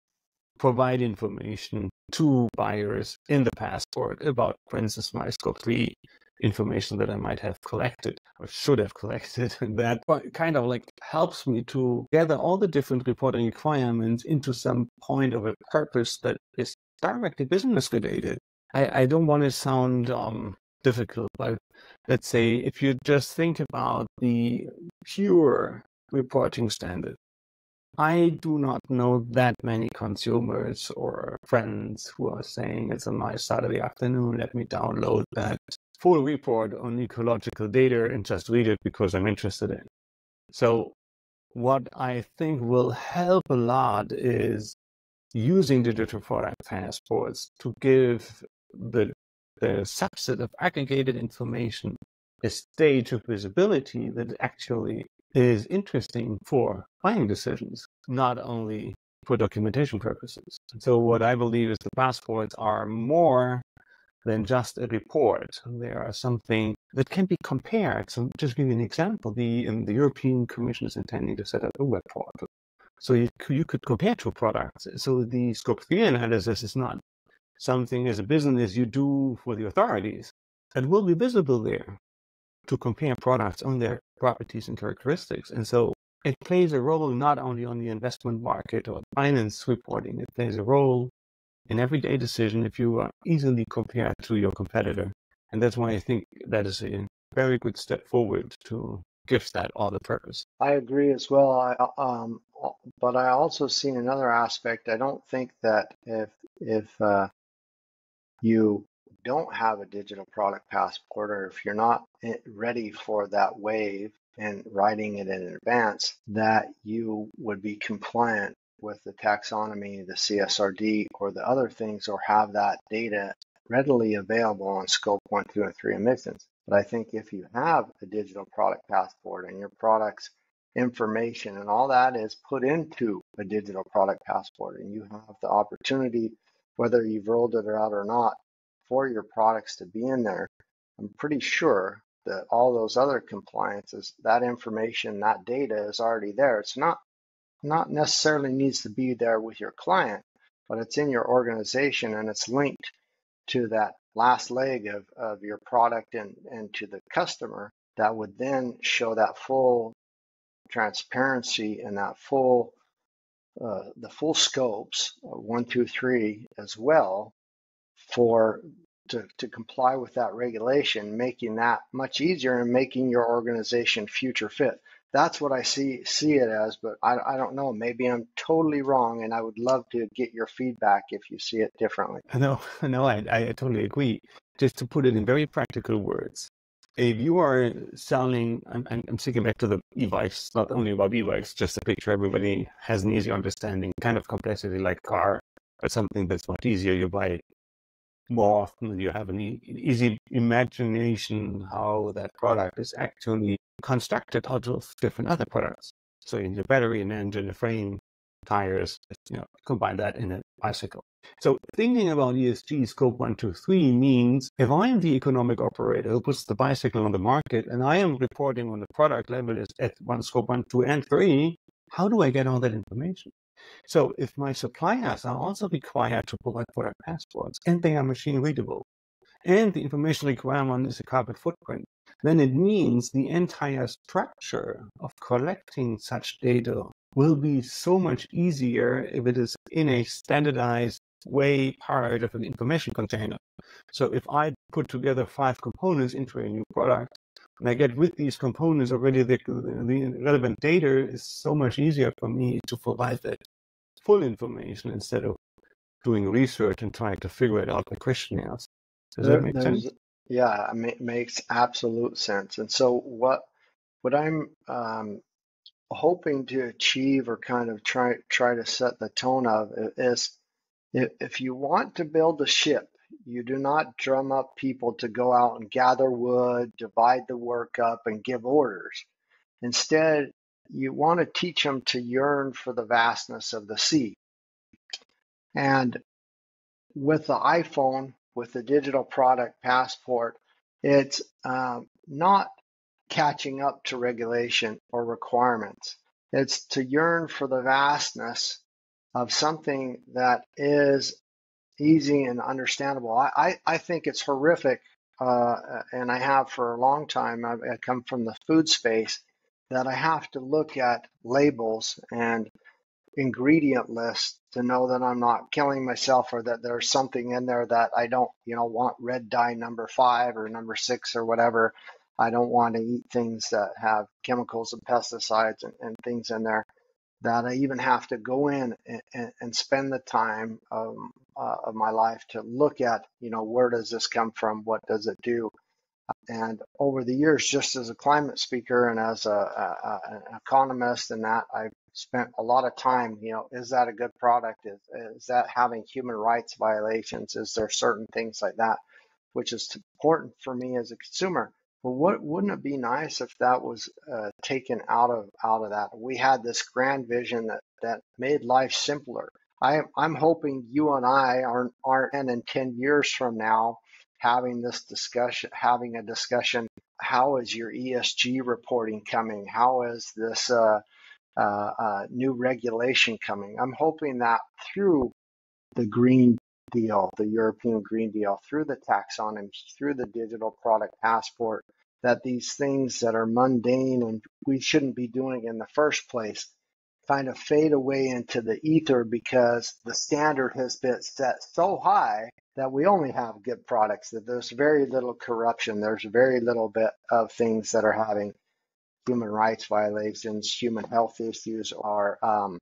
provide information to buyers in the passport about, for instance, my scope three information that I might have collected or should have collected. <laughs> That kind of like helps me to gather all the different reporting requirements into some point of a purpose that is directly business related. I, I don't want to sound um, difficult, but let's say if you just think about the pure reporting standard, I do not know that many consumers or friends who are saying it's a nice Saturday afternoon, let me download that full report on ecological data and just read it because I'm interested in. So, what I think will help a lot is using digital product passports to give the, the subset of aggregated information a stage of visibility that actually is interesting for buying decisions, not only for documentation purposes. So, what I believe is the passports are more than just a report. They are something that can be compared. So, just give you an example, the um, the European Commission is intending to set up a web portal. So you, you could compare two products. So the scope three analysis is not something as a business you do for the authorities. It will be visible there to compare products on their properties and characteristics. And so it plays a role not only on the investment market or finance reporting, it plays a role in everyday decision if you are easily compared to your competitor. And that's why I think that is a very good step forward to give that all the purpose. I agree as well. I, um, but I also see another aspect. I don't think that if if uh, you don't have a digital product passport or if you're not ready for that wave and writing it in advance, that you would be compliant with the taxonomy, the CSRD, or the other things, or have that data readily available on scope one, two, and three emissions. But I think if you have a digital product passport and your product's information and all that is put into a digital product passport, and you have the opportunity, whether you've rolled it out or not, for your products to be in there, I'm pretty sure that all those other compliances, that information, that data is already there. It's not not necessarily needs to be there with your client, but it's in your organization and it's linked to that last leg of, of your product and, and to the customer that would then show that full transparency and that full uh, the full scopes uh, one two three as well for to, to comply with that regulation, making that much easier and making your organization future fit. That's what I see see it as, but I, I don't know. Maybe I'm totally wrong, and I would love to get your feedback if you see it differently. No, <laughs> no, I, I totally agree. Just to put it in very practical words, if you are selling, I'm, I'm thinking back to the e-bikes, not only about e-bikes, just a picture everybody has an easy understanding, kind of complexity like car, but something that's much easier. You buy more often you have an easy imagination how that product is actually constructed out of different other products. So in the battery, an engine, a frame, tires, you know, combine that in a bicycle. So thinking about ESG scope one, two, three means if I am the economic operator who puts the bicycle on the market and I am reporting on the product level is at one scope one, two, and three, how do I get all that information? So if my suppliers are also required to provide product passports and they are machine readable, and the information requirement is a carbon footprint, then it means the entire structure of collecting such data will be so much easier if it is in a standardized way part of an information container. So if I put together five components into a new product, and I get with these components already the, the relevant data is so much easier for me to provide that full information instead of doing research and trying to figure it out by questionnaires. Does there, that make sense? Yeah, it makes absolute sense. And so what what I'm um, hoping to achieve or kind of try try to set the tone of is if you want to build a ship, you do not drum up people to go out and gather wood, divide the work up, and give orders. Instead, you want to teach them to yearn for the vastness of the sea. And with the iPhone, with the digital product passport, it's um, not catching up to regulation or requirements. It's to yearn for the vastness of something that is easy and understandable. I, I, I think it's horrific, uh, and I have for a long time. I've, I come from the food space that I have to look at labels and ingredient lists to know that I'm not killing myself or that there's something in there that I don't, you know, want red dye number five or number six or whatever. I don't want to eat things that have chemicals and pesticides and, and things in there that I even have to go in and, and spend the time of, uh, of my life to look at, you know, where does this come from? What does it do? And over the years, just as a climate speaker and as a, a, an economist and that, I've spent a lot of time, you know, is that a good product? Is, is that having human rights violations? Is there certain things like that, which is important for me as a consumer? But what wouldn't it be nice if that was uh, taken out of out of that? We had this grand vision that that made life simpler. I, I'm hoping you and I aren't aren't in ten years from now having this discussion, having a discussion. How is your ESG reporting coming? How is this uh, uh, uh, new regulation coming? I'm hoping that through the Green Deal, the European Green Deal, through the taxonomy, through the digital product passport, that these things that are mundane and we shouldn't be doing in the first place kind of fade away into the ether because the standard has been set so high that we only have good products, that there's very little corruption, there's very little bit of things that are having human rights violations, human health issues are um,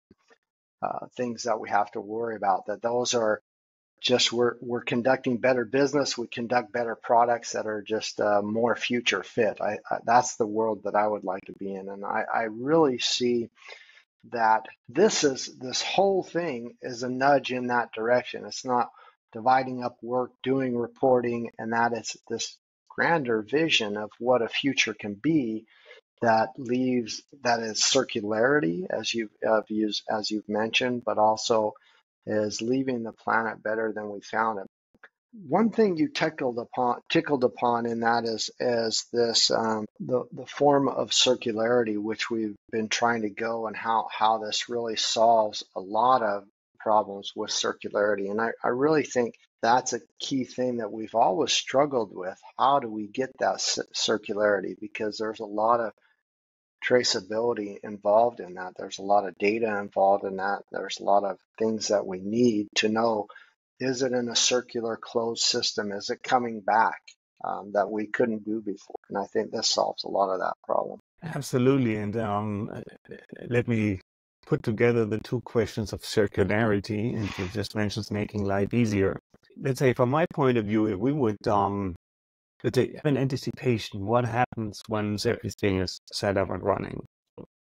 uh, things that we have to worry about, that those are just we're we're conducting better business. We conduct better products that are just uh, more future fit. I, I, that's the world that I would like to be in, and I, I really see that this is this whole thing is a nudge in that direction. It's not dividing up work, doing reporting, and that it's this grander vision of what a future can be that leaves that is circularity as you've uh, used as you've mentioned, but also is leaving the planet better than we found it. One thing you tickled upon, tickled upon in that is is this um, the the form of circularity which we've been trying to go and how how this really solves a lot of problems with circularity. And I, I really think that's a key thing that we've always struggled with. How do we get that circularity? Because there's a lot of traceability involved in that. There's a lot of data involved in that. There's a lot of things that we need to know is it in a circular closed system? Is it coming back um, that we couldn't do before? And I think this solves a lot of that problem. Absolutely. And um, let me put together the two questions of circularity. And you just mentioned making life easier. Let's say, from my point of view, if we would um, let's say, have an anticipation what happens once everything is set up and running.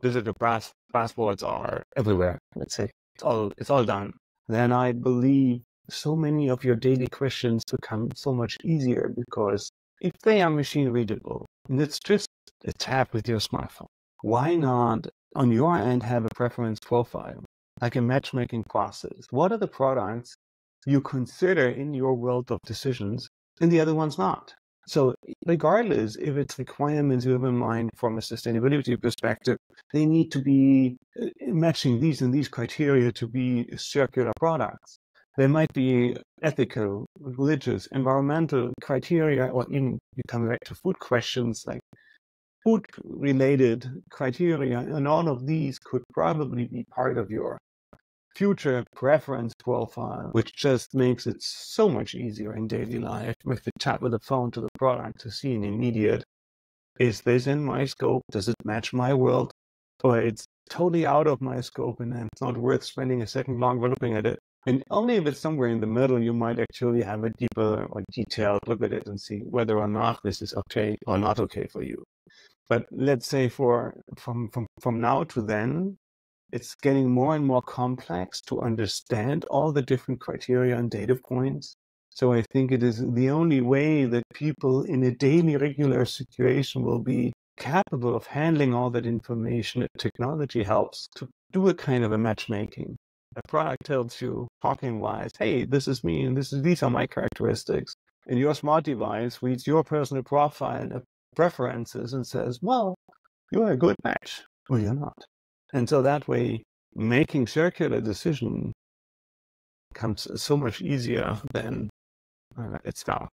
these Digital pass- passports are everywhere. Let's say it's all it's all done. Then I believe so many of your daily questions become so much easier because if they are machine readable and it's just a tap with your smartphone, why not on your end have a preference profile, like a matchmaking process? What are the products you consider in your world of decisions and the other ones not? So, regardless if it's requirements you have in mind from a sustainability perspective, they need to be uh, matching these and these criteria to be circular products. There might be ethical, religious, environmental criteria, or even you come back to food questions like food related criteria. And all of these could probably be part of your future preference profile, which just makes it so much easier in daily life with the tap with the phone to the product to see an immediate is this in my scope? Does it match my world? Or it's totally out of my scope and it's not worth spending a second longer looking at it. And only if it's somewhere in the middle, you might actually have a deeper or detailed look at it and see whether or not this is okay or not okay for you. But let's say for from from from now to then, it's getting more and more complex to understand all the different criteria and data points. So I think it is the only way that people in a daily regular situation will be capable of handling all that information that technology helps to do a kind of a matchmaking a product tells you talking wise, hey, this is me and this is these are my characteristics. And your smart device reads your personal profile and preferences and says, well, you're a good match or you're not. And so that way, making circular decision becomes so much easier than uh, it's now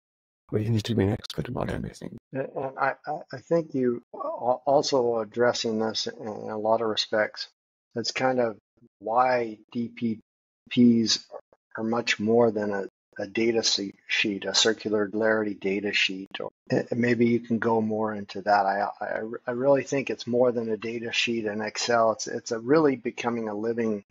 where you need to be an expert about everything. And I, I think you also addressing this in a lot of respects. That's kind of why DPPs are much more than a, a data sheet, a circularity data sheet, or maybe you can go more into that. I, I, I really think it's more than a data sheet in Excel. It's it's a really becoming a living,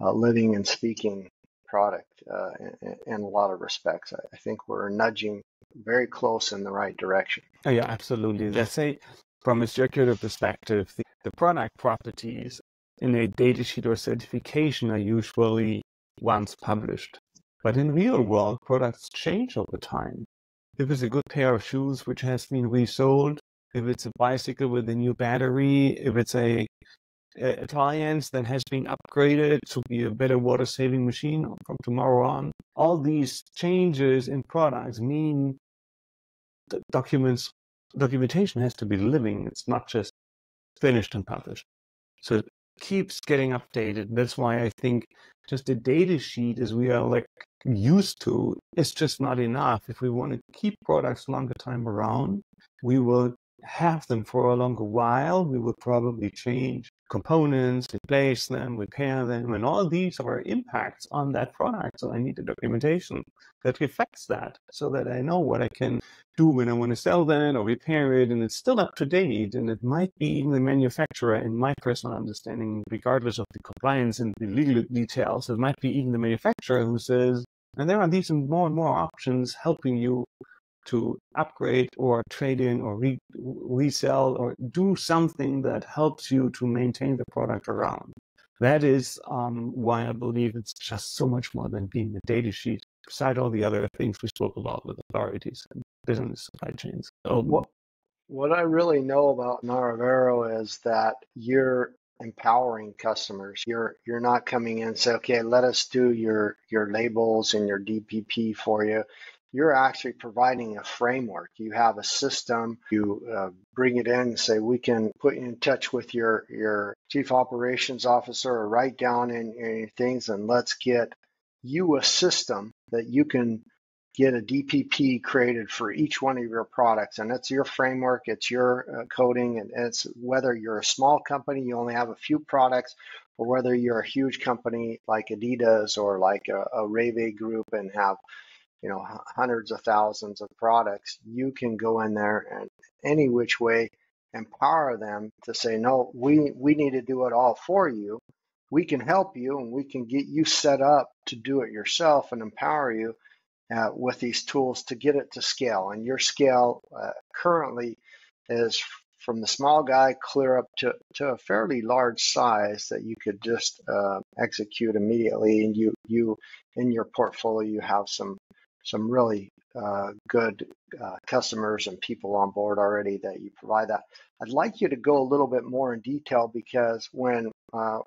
living and speaking product uh, in, in, a lot of respects. I, I think we're nudging very close in the right direction. Oh, yeah, absolutely. Let's say from a circular perspective, the, the product properties in a datasheet or certification are usually once published. But in real world, products change over time. If it's a good pair of shoes which has been resold, if it's a bicycle with a new battery, if it's a, a appliance that has been upgraded to be a better water saving machine from tomorrow on, all these changes in products mean that documents documentation has to be living. It's not just finished and published. So keeps getting updated. That's why I think just a data sheet as we are like used to is just not enough. If we want to keep products longer time around, we will have them for a longer while. We will probably change components, replace them, repair them, and all these are impacts on that product. So I need a documentation that reflects that so that I know what I can do when I want to sell that or repair it and it's still up to date. And it might be even the manufacturer, in my personal understanding, regardless of the compliance and the legal details, it might be even the manufacturer who says, and there are these more and more options helping you to upgrade or trade in or re- resell or do something that helps you to maintain the product around. That is um, why I believe it's just so much more than being a data sheet, beside all the other things we spoke about with authorities and business supply chains. So, what, what I really know about Narravero is that you're empowering customers. You're you're not coming in and say, okay, let us do your your labels and your DPP for you you're actually providing a framework. You have a system. You uh, bring it in and say, we can put you in touch with your, your chief operations officer or write down in, in things and let's get you a system that you can get a DPP created for each one of your products. And it's your framework, it's your uh, coding, and it's whether you're a small company, you only have a few products, or whether you're a huge company like Adidas or like a, a Rewe group and have you know hundreds of thousands of products you can go in there and any which way empower them to say no we we need to do it all for you. We can help you and we can get you set up to do it yourself and empower you uh, with these tools to get it to scale. And your scale uh, currently is from the small guy clear up to, to a fairly large size that you could just uh, execute immediately and you you in your portfolio you have some some really uh, good uh, customers and people on board already that you provide that. I'd like you to go a little bit more in detail because when uh,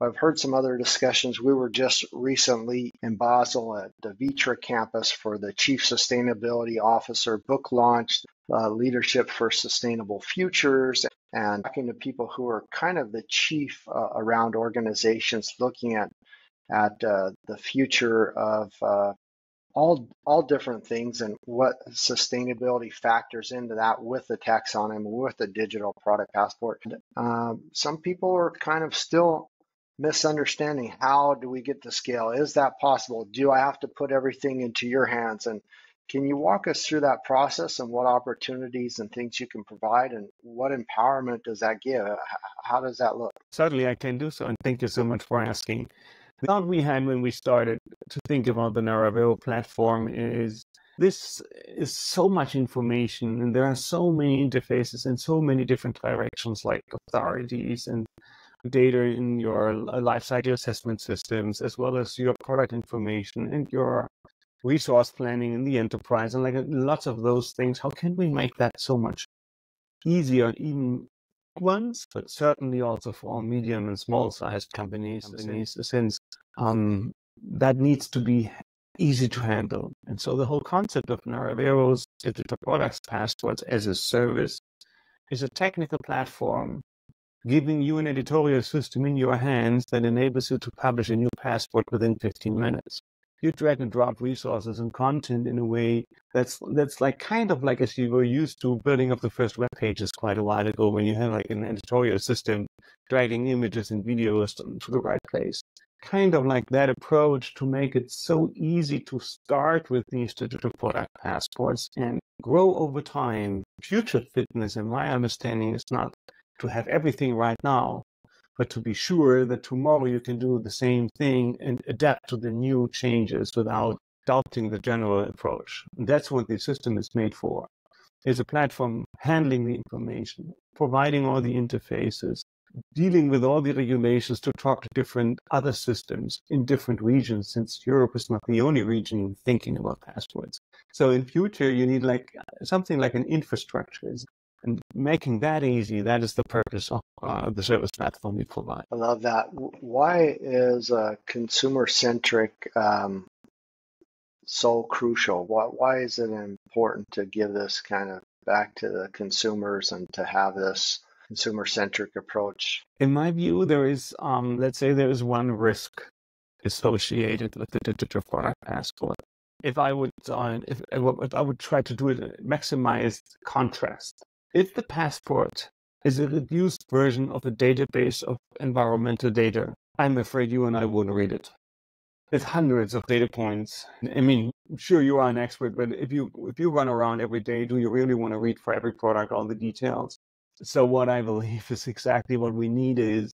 I've heard some other discussions, we were just recently in Basel at the Vitra campus for the Chief Sustainability Officer book launch, uh, Leadership for Sustainable Futures, and talking to people who are kind of the chief uh, around organizations looking at at uh, the future of all all different things and what sustainability factors into that with the taxonomy, with the digital product passport. Um, some people are kind of still misunderstanding how do we get to scale? Is that possible? Do I have to put everything into your hands? And can you walk us through that process and what opportunities and things you can provide and what empowerment does that give? How does that look? Certainly, I can do so. And thank you so much for asking. Thought we had when we started to think about the Narravero platform is this is so much information and there are so many interfaces and so many different directions like authorities and data in your lifecycle assessment systems as well as your product information and your resource planning in the enterprise and like lots of those things. How can we make that so much easier, even ones, but certainly also for medium and small sized companies, companies since um, that needs to be easy to handle. And so the whole concept of Narravero's digital products passports as a service is a technical platform giving you an editorial system in your hands that enables you to publish a new passport within 15 minutes you drag and drop resources and content in a way that's that's like kind of like as you were used to building up the first web pages quite a while ago when you had like an editorial system dragging images and videos to the right place. Kind of like that approach to make it so easy to start with these digital product passports and grow over time. Future fitness in my understanding is not to have everything right now but to be sure that tomorrow you can do the same thing and adapt to the new changes without doubting the general approach. That's what the system is made for. It's a platform handling the information, providing all the interfaces, dealing with all the regulations to talk to different other systems in different regions, since Europe is not the only region thinking about passwords. So in future, you need like something like an infrastructure and making that easy, that is the purpose of uh, the service platform we provide. I love that. Why is uh, consumer centric um, so crucial? Why, why is it important to give this kind of back to the consumers and to have this consumer centric approach? In my view, there is, um, let's say, there is one risk associated with the digital product passport. If I would, uh, if, if I would try to do it, maximize contrast if the passport is a reduced version of a database of environmental data, I'm afraid you and I wouldn't read it. It's hundreds of data points. I mean, sure you are an expert, but if you if you run around every day, do you really want to read for every product all the details? So what I believe is exactly what we need is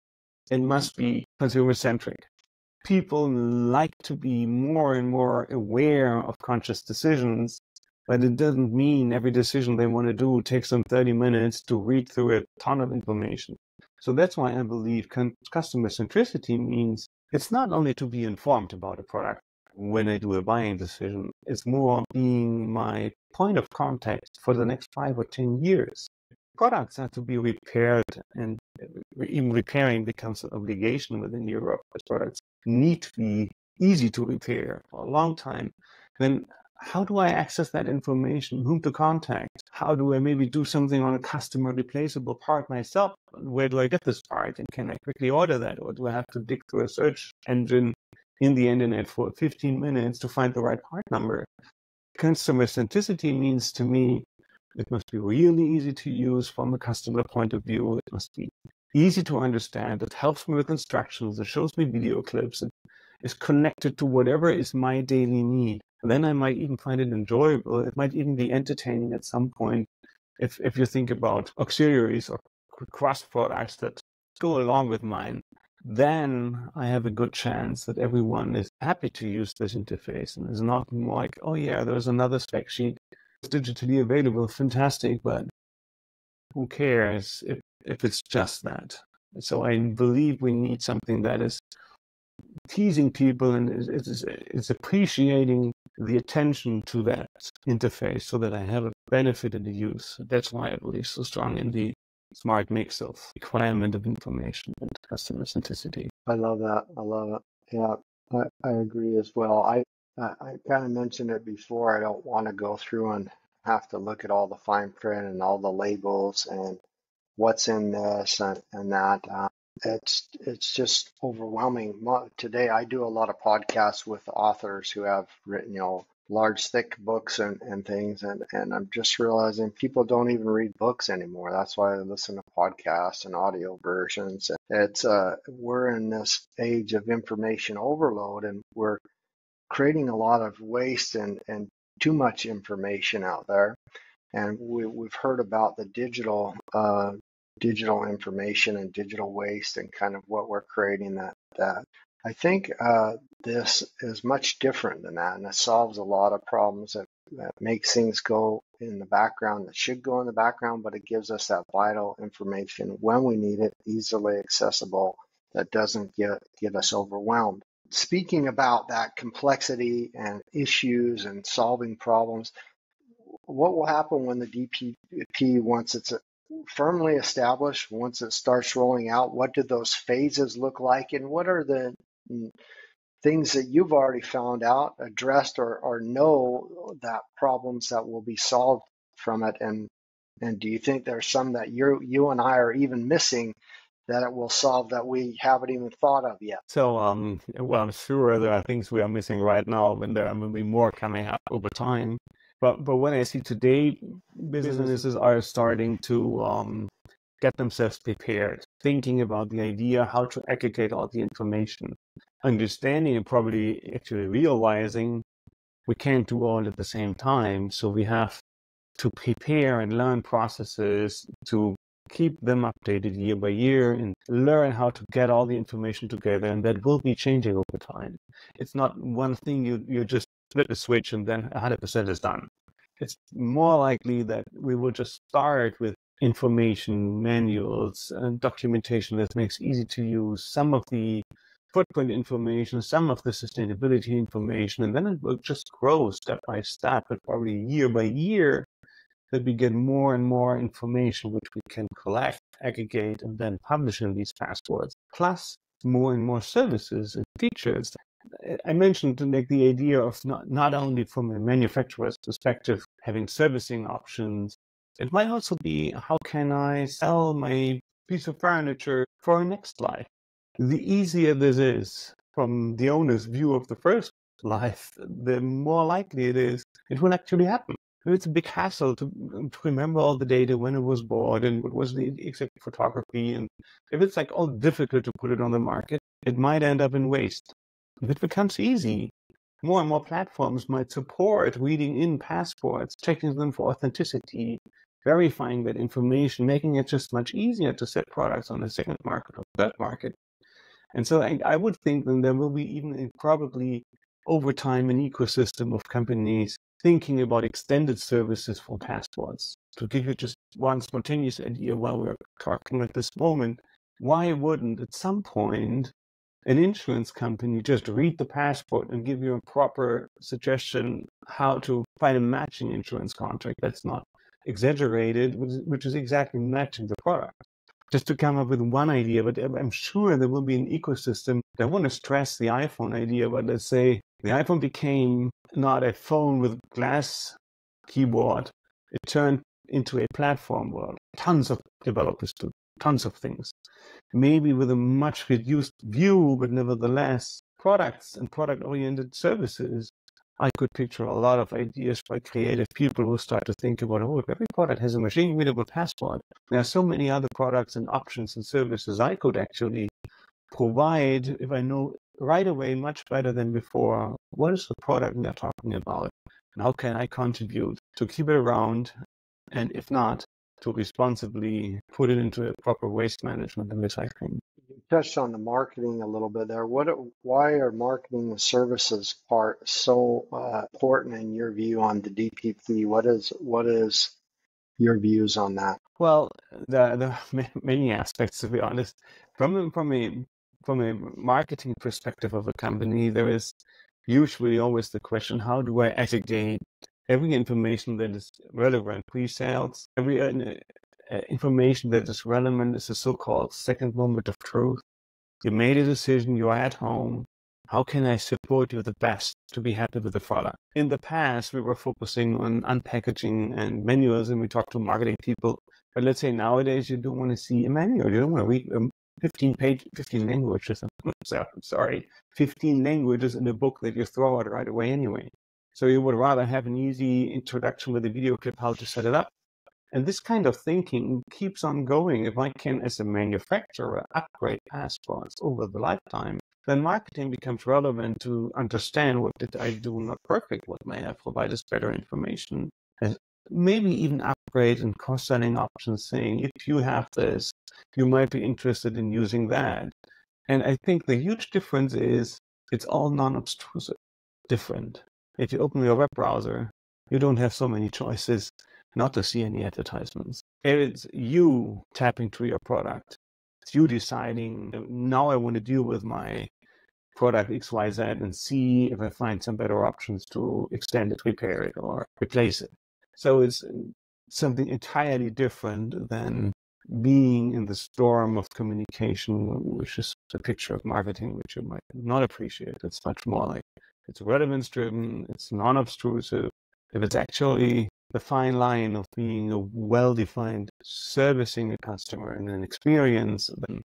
it must be consumer centric. People like to be more and more aware of conscious decisions but it doesn't mean every decision they want to do takes them 30 minutes to read through a ton of information. So that's why I believe customer centricity means it's not only to be informed about a product when I do a buying decision, it's more being my point of contact for the next five or 10 years. Products have to be repaired, and even repairing becomes an obligation within Europe. Products need to be easy to repair for a long time. Then how do I access that information? Whom to contact? How do I maybe do something on a customer replaceable part myself? Where do I get this part? And can I quickly order that? Or do I have to dig through a search engine in the internet for 15 minutes to find the right part number? Customer centricity means to me it must be really easy to use from a customer point of view. It must be easy to understand. It helps me with instructions. It shows me video clips. It is connected to whatever is my daily need then I might even find it enjoyable. It might even be entertaining at some point if, if you think about auxiliaries or cross products that go along with mine. Then I have a good chance that everyone is happy to use this interface and is not like, oh yeah, there's another spec sheet. It's digitally available, fantastic, but who cares if, if it's just that? So I believe we need something that is teasing people and it's, is appreciating the attention to that interface so that I have a benefit in the use. That's why I believe so strong in the smart mix of requirement of information and customer centricity. I love that. I love it. Yeah, I, I agree as well. I, I, I kind of mentioned it before. I don't want to go through and have to look at all the fine print and all the labels and what's in this and, and that. Uh, it's it's just overwhelming. Today, I do a lot of podcasts with authors who have written, you know, large, thick books and, and things, and and I'm just realizing people don't even read books anymore. That's why they listen to podcasts and audio versions. It's uh, we're in this age of information overload, and we're creating a lot of waste and and too much information out there. And we, we've heard about the digital uh, digital information and digital waste and kind of what we're creating that that I think uh, this is much different than that, and it solves a lot of problems that, that makes things go in the background that should go in the background, but it gives us that vital information when we need it, easily accessible, that doesn't get get us overwhelmed. Speaking about that complexity and issues and solving problems, what will happen when the DPP once it's firmly established, once it starts rolling out, what do those phases look like, and what are the things that you've already found out, addressed, or, or know that problems that will be solved from it? And and do you think there's some that you you and I are even missing that it will solve that we haven't even thought of yet? So, um, well, I'm sure there are things we are missing right now, and there will be more coming up over time. But but when I see today, businesses are starting to um, get themselves prepared, thinking about the idea, how to aggregate all the information, understanding and probably actually realizing we can't do all at the same time. So we have to prepare and learn processes to keep them updated year by year and learn how to get all the information together. And that will be changing over time. It's not one thing you, you just flip the switch and then 100% is done. It's more likely that we will just start with information manuals and documentation that makes easy to use some of the footprint information, some of the sustainability information, and then it will just grow step by step, but probably year by year that we get more and more information which we can collect, aggregate, and then publish in these passports, plus more and more services and features I mentioned like the idea of not, not only from a manufacturer's perspective, having servicing options, it might also be how can I sell my piece of furniture for a next life? The easier this is from the owner's view of the first life, the more likely it is it will actually happen. It's a big hassle to, to remember all the data when it was bought and what was the exact photography. And if it's like all difficult to put it on the market, it might end up in waste. If it becomes easy, more and more platforms might support reading in passports, checking them for authenticity, verifying that information, making it just much easier to set products on the second market or third market. And so I, I would think that there will be even probably over time an ecosystem of companies thinking about extended services for passports. To give you just one spontaneous idea while we're talking at this moment, why wouldn't at some point an insurance company just read the passport and give you a proper suggestion how to find a matching insurance contract that's not exaggerated, which is exactly matching the product. Just to come up with one idea, but I'm sure there will be an ecosystem. I want to stress the iPhone idea, but let's say the iPhone became not a phone with glass keyboard. It turned into a platform where tons of developers do tons of things maybe with a much reduced view, but nevertheless, products and product oriented services. I could picture a lot of ideas by creative people who start to think about, oh, if every product has a machine readable passport, there are so many other products and options and services I could actually provide if I know right away much better than before what is the product they're talking about and how can I contribute to keep it around and if not to responsibly put it into a proper waste management and recycling. You touched on the marketing a little bit there. What, why are marketing the services part so uh, important in your view on the DPP? What is what is your views on that? Well, the the many aspects to be honest. From from a from a marketing perspective of a company, there is usually always the question: How do I aggregate every information that is relevant pre-sales, every uh, uh, information that is relevant is a so-called second moment of truth. You made a decision, you're at home. How can I support you the best to be happy with the product? In the past, we were focusing on unpackaging and manuals and we talked to marketing people. But let's say nowadays you don't want to see a manual. You don't want to read a 15 page, 15 languages. <laughs> I'm sorry, 15 languages in a book that you throw out right away anyway. So you would rather have an easy introduction with a video clip how to set it up. And this kind of thinking keeps on going. If I can, as a manufacturer, upgrade passports over the lifetime, then marketing becomes relevant to understand what did I do not perfect, what may I provide us better information, and maybe even upgrade and cross-selling options saying, if you have this, you might be interested in using that. And I think the huge difference is it's all non-obtrusive, different. If you open your web browser, you don't have so many choices not to see any advertisements. It's you tapping to your product. It's you deciding, now I want to deal with my product XYZ and see if I find some better options to extend it, repair it, or replace it. So it's something entirely different than being in the storm of communication, which is a picture of marketing, which you might not appreciate. It's much more like it's relevance driven, it's non obtrusive. If it's actually the fine line of being a well defined servicing a customer and an experience, then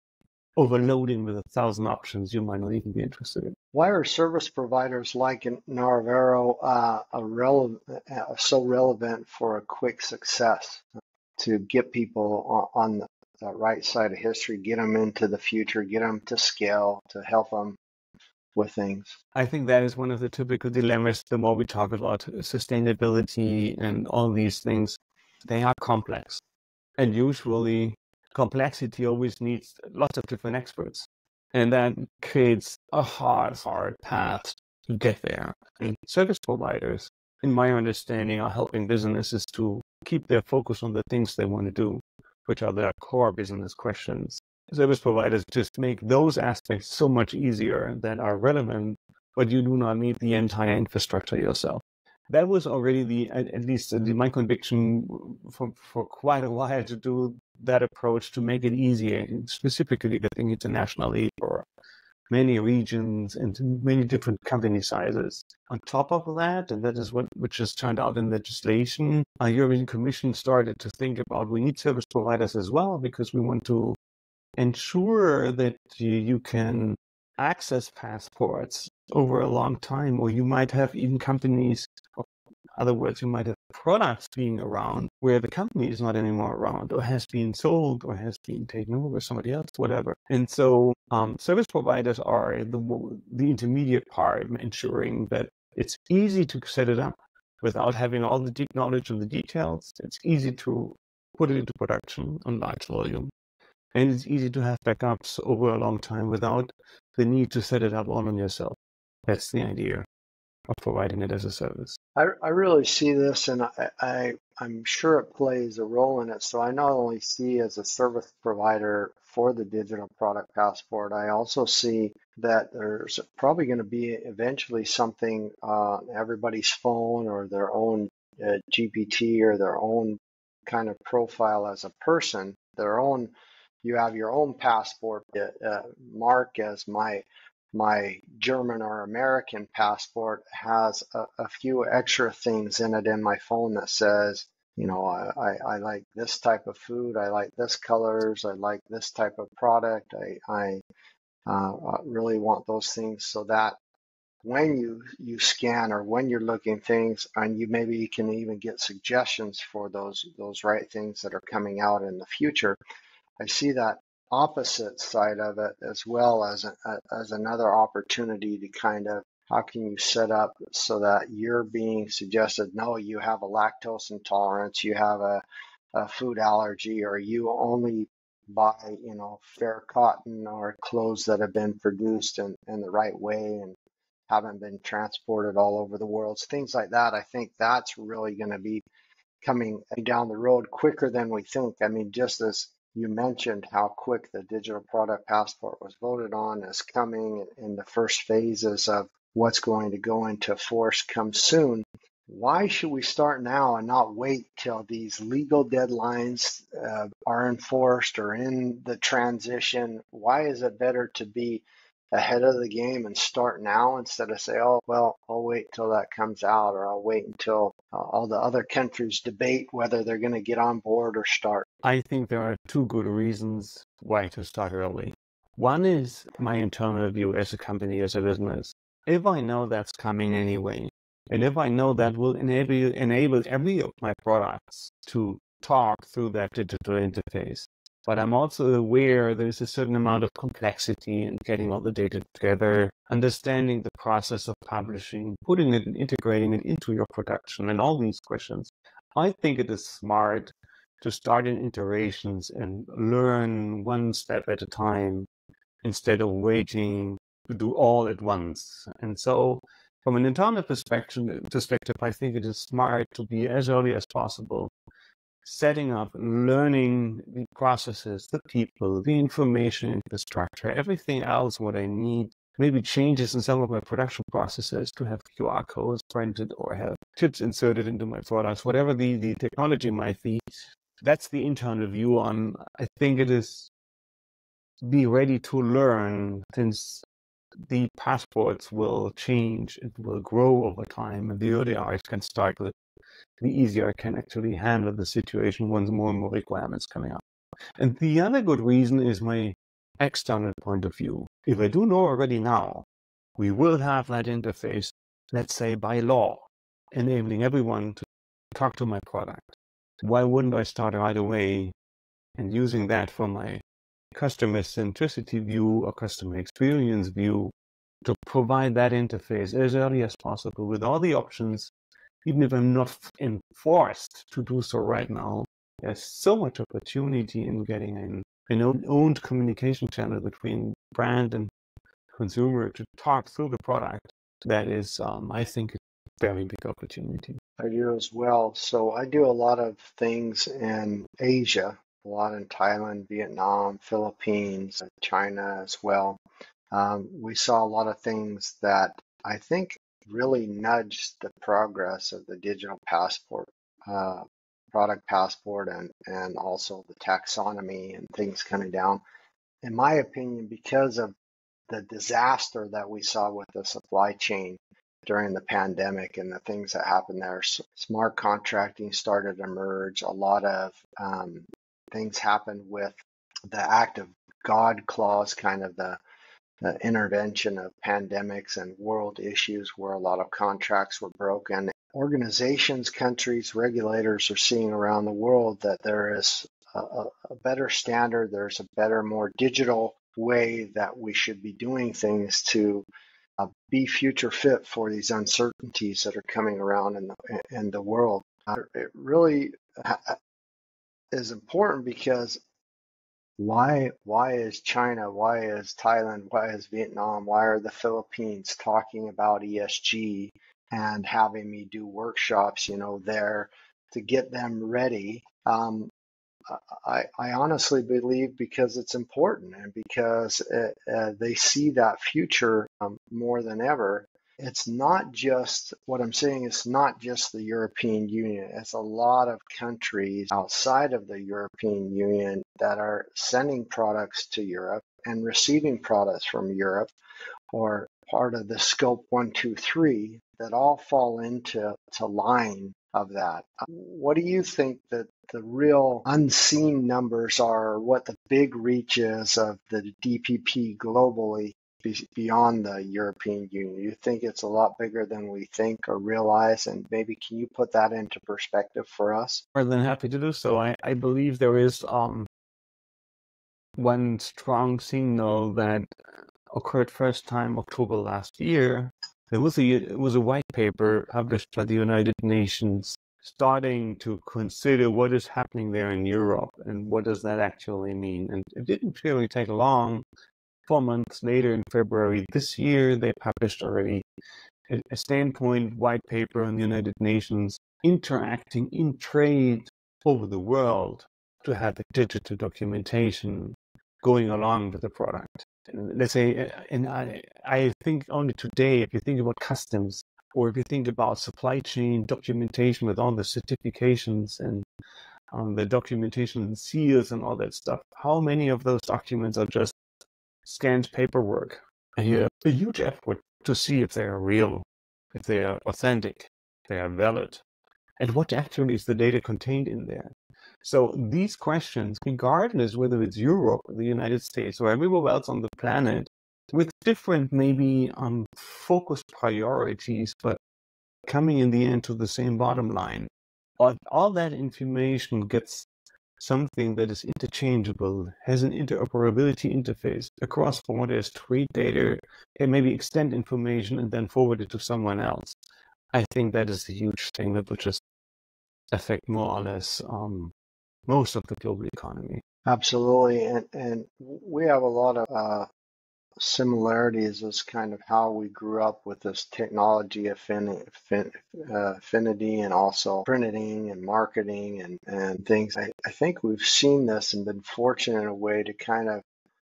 overloading with a thousand options you might not even be interested in. Why are service providers like Narravero uh, uh, so relevant for a quick success to get people on, the right side of history, get them into the future, get them to scale, to help them with things. I think that is one of the typical dilemmas the more we talk about sustainability and all these things. They are complex. And usually complexity always needs lots of different experts. And that creates a hard, hard path to get there. And service providers, in my understanding, are helping businesses to keep their focus on the things they want to do, which are their core business questions. Service providers just make those aspects so much easier that are relevant, but you do not need the entire infrastructure yourself that was already the at least uh, the, my conviction for for quite a while to do that approach to make it easier, specifically getting internationally for many regions and many different company sizes. On top of that, and that is what which has turned out in legislation, a European Commission started to think about we need service providers as well because we want to ensure that you can access passports over a long time, or you might have even companies, or other words, you might have products being around where the company is not anymore around, or has been sold, or has been taken over by somebody else, whatever. And so, um, service providers are the the intermediate part, ensuring that it's easy to set it up without having all the deep knowledge of the details. It's easy to put it into production on large volume. And it's easy to have backups over a long time without the need to set it up all on yourself. That's the idea of providing it as a service. I, I really see this, and I, I I'm sure it plays a role in it. So I not only see as a service provider for the digital product passport, I also see that there's probably going to be eventually something on uh, everybody's phone or their own uh, GPT or their own kind of profile as a person, their own. You have your own passport uh, mark as my my German or American passport has a, a, few extra things in it in my phone that says, you know, I, I, like this type of food, I like this colors, I like this type of product, I, I uh, really want those things so that when you, you scan or when you're looking things and you maybe can even get suggestions for those those right things that are coming out in the future. I see that opposite side of it as well as a, as another opportunity to kind of how can you set up so that you're being suggested no you have a lactose intolerance you have a, a food allergy or you only buy you know fair cotton or clothes that have been produced in, in the right way and haven't been transported all over the world. Things like that i think that's really going to be coming down the road quicker than we think. I mean just as you mentioned how quick the digital product passport was voted on as coming in the first phases of what's going to go into force come soon. Why should we start now and not wait till these legal deadlines uh, are enforced or in the transition? Why is it better to be ahead of the game and start now instead of say, oh, well, I'll wait till that comes out or I'll wait until uh, all the other countries debate whether they're going to get on board or start? I think there are two good reasons why to start early. One is my internal view as a company, as a business. If I know that's coming anyway, and if I know that will enable enable every of my products to talk through that digital interface, but I'm also aware there's a certain amount of complexity in getting all the data together, understanding the process of publishing, putting it and integrating it into your production, and all these questions. I think it is smart to start in iterations and learn one step at a time instead of waiting to do all at once. And so, from an internal perspective, perspective, I think it is smart to be as early as possible setting up, learning the processes, the people, the information infrastructure, everything else what I need. Maybe changes in some of my production processes to have QR codes printed or have chips inserted into my products, whatever the, the technology might be. That's the internal view on. I think it is be ready to learn since the passports will change, it will grow over time, and the ODRs can start with the easier I can actually handle the situation once more and more requirements coming up. And the other good reason is my external point of view. If I do know already now, we will have that interface, let's say by law, enabling everyone to talk to my product. Why wouldn't I start right away and using that for my customer centricity view or customer experience view to provide that interface as early as possible with all the options even if I'm not enforced to do so right now, there's so much opportunity in getting an, an owned communication channel between brand and consumer to talk through the product. That is, um, I think, very big opportunity. I do as well. So I do a lot of things in Asia, a lot in Thailand, Vietnam, Philippines, China as well. Um, we saw a lot of things that I think really nudged the progress of the digital passport, uh, product passport, and, and also the taxonomy and things coming down. In my opinion, because of the disaster that we saw with the supply chain during the pandemic and the things that happened there, smart contracting started to emerge. A lot of um, things happened with the act of God clause, kind of the the intervention of pandemics and world issues where a lot of contracts were broken. Organizations, countries, regulators are seeing around the world that there is a, a better standard, there's a better, more digital way that we should be doing things to uh, be future fit for these uncertainties that are coming around in the, in the world. Uh, it really is important because why why is China, why is Thailand, why is Vietnam, why are the Philippines talking about ESG and having me do workshops, you know, there to get them ready? Um, I, I honestly believe because it's important and because it, uh, they see that future um, more than ever it's not just what I'm saying it's not just the European Union. It's a lot of countries outside of the European Union that are sending products to Europe and receiving products from Europe or part of the scope one, two, three that all fall into to line of that. What do you think that the real unseen numbers are, what the big reach is of the DPP globally beyond the European Union? You think it's a lot bigger than we think or realize? And maybe can you put that into perspective for us? More than happy to do so. I, I believe there is um, one strong signal that occurred first time October last year. There was a it was a white paper published by the United Nations starting to consider what is happening there in Europe and what does that actually mean. And it didn't really take long Four months later, in February this year, they published already a standpoint white paper on the United Nations interacting in trade over the world to have the digital documentation going along with the product. Let's say, uh, and I, I think only today, if you think about customs or if you think about supply chain documentation with all the certifications and um, the documentation and seals and all that stuff, how many of those documents are just scanned paperwork. And you have a huge effort to see if they are real, if they are authentic, they are valid, and what actually is the data contained in there. So these questions, regardless whether it's Europe, the United States, or everywhere else on the planet, with different maybe um, focused priorities, but coming in the end to the same bottom line. All, all that information gets something that is interchangeable, has an interoperability interface across borders, trade data, and maybe extend information and then forward it to someone else. I think that is a huge thing that will just affect more or less um, most of the global economy. Absolutely, and and we have a lot of uh, similarities as kind of how we grew up with this technology uh, affinity and also printing and marketing and, and things. I, I think we've seen this and been fortunate in a way to kind of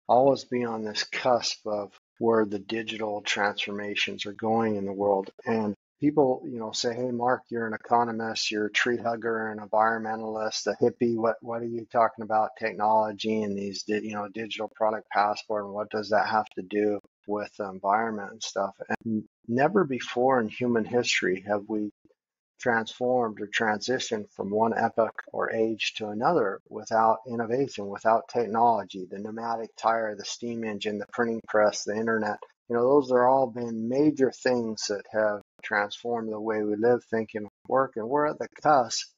always be on this cusp of where the digital transformations are going in the world. And people, you know, say, "Hey, Mark, you're an economist, you're a tree hugger, an environmentalist, a hippie. What what are you talking about technology and these, you know, digital product passport, and what does that have to do with the environment and stuff?" And never before in human history have we transformed or transitioned from one epoch or age to another without innovation, without technology, the pneumatic tire, the steam engine, the printing press, the internet. You know, those are all been major things that have transformed the way we live, think, and work. And we're at the cusp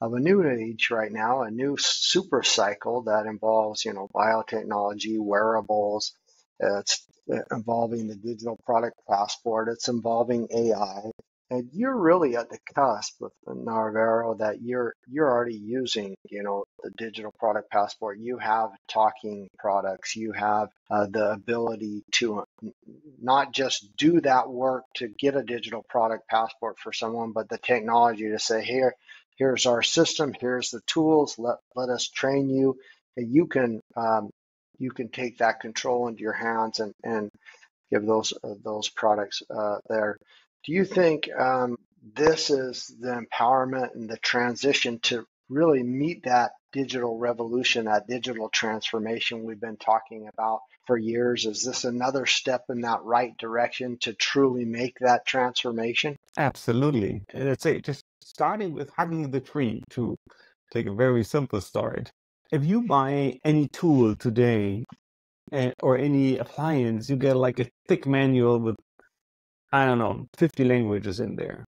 of a new age right now, a new super cycle that involves, you know, biotechnology, wearables. It's involving the digital product passport. It's involving AI. And you're really at the cusp with Narravero that you're you're already using, you know, the digital product passport. You have talking products. You have uh, the ability to not just do that work to get a digital product passport for someone, but the technology to say, here, here's our system. Here's the tools. Let let us train you. And you can um, you can take that control into your hands and and give those uh, those products uh, there. Do you think um, this is the empowerment and the transition to really meet that digital revolution, that digital transformation we've been talking about for years? Is this another step in that right direction to truly make that transformation? Absolutely. Let's say just starting with hugging the tree to take a very simple start. If you buy any tool today eh, or any appliance, you get like a thick manual with I don't know, 50 languages in there.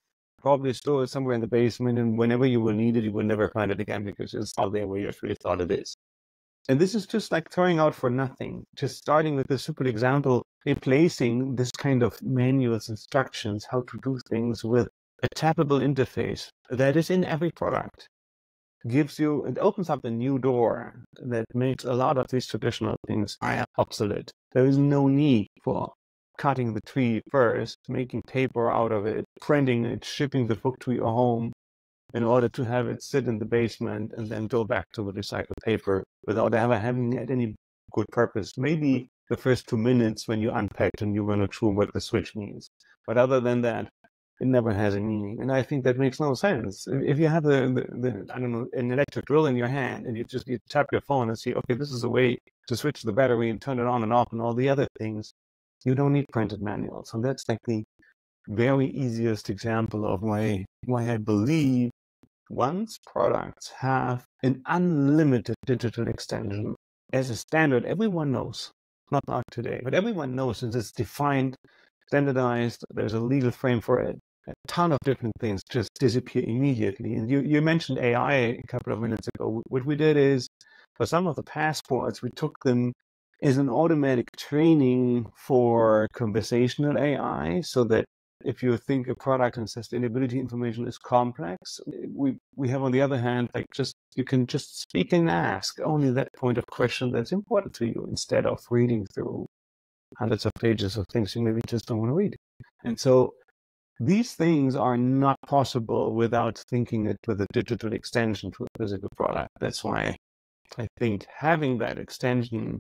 Probably stored somewhere in the basement, and whenever you will need it, you will never find it again because it's not there where you actually thought it is. And this is just like throwing out for nothing. Just starting with a simple example, replacing this kind of manuals, instructions, how to do things with a tappable interface that is in every product gives you, it opens up a new door that makes a lot of these traditional things obsolete. There is no need for cutting the tree first, making paper out of it, printing it, shipping the book to your home in order to have it sit in the basement and then go back to the recycled paper without ever having it any good purpose. Maybe the first two minutes when you unpacked and you were not sure what the switch means. But other than that, it never has a meaning. And I think that makes no sense. If you have the, the, the, I don't know, an electric drill in your hand and you just you tap your phone and see, okay, this is a way to switch the battery and turn it on and off and all the other things, you don't need printed manuals. So that's like the very easiest example of why why I believe once products have an unlimited digital extension as a standard, everyone knows, not not today, but everyone knows since it's defined, standardized, there's a legal frame for it. A ton of different things just disappear immediately. And you, you mentioned AI a couple of minutes ago. What we did is for some of the passports, we took them is an automatic training for conversational AI so that if you think a product and sustainability information is complex, we, we have on the other hand, like just you can just speak and ask only that point of question that's important to you instead of reading through hundreds of pages of things you maybe just don't want to read. And so these things are not possible without thinking it with a digital extension to a physical product. That's why I think having that extension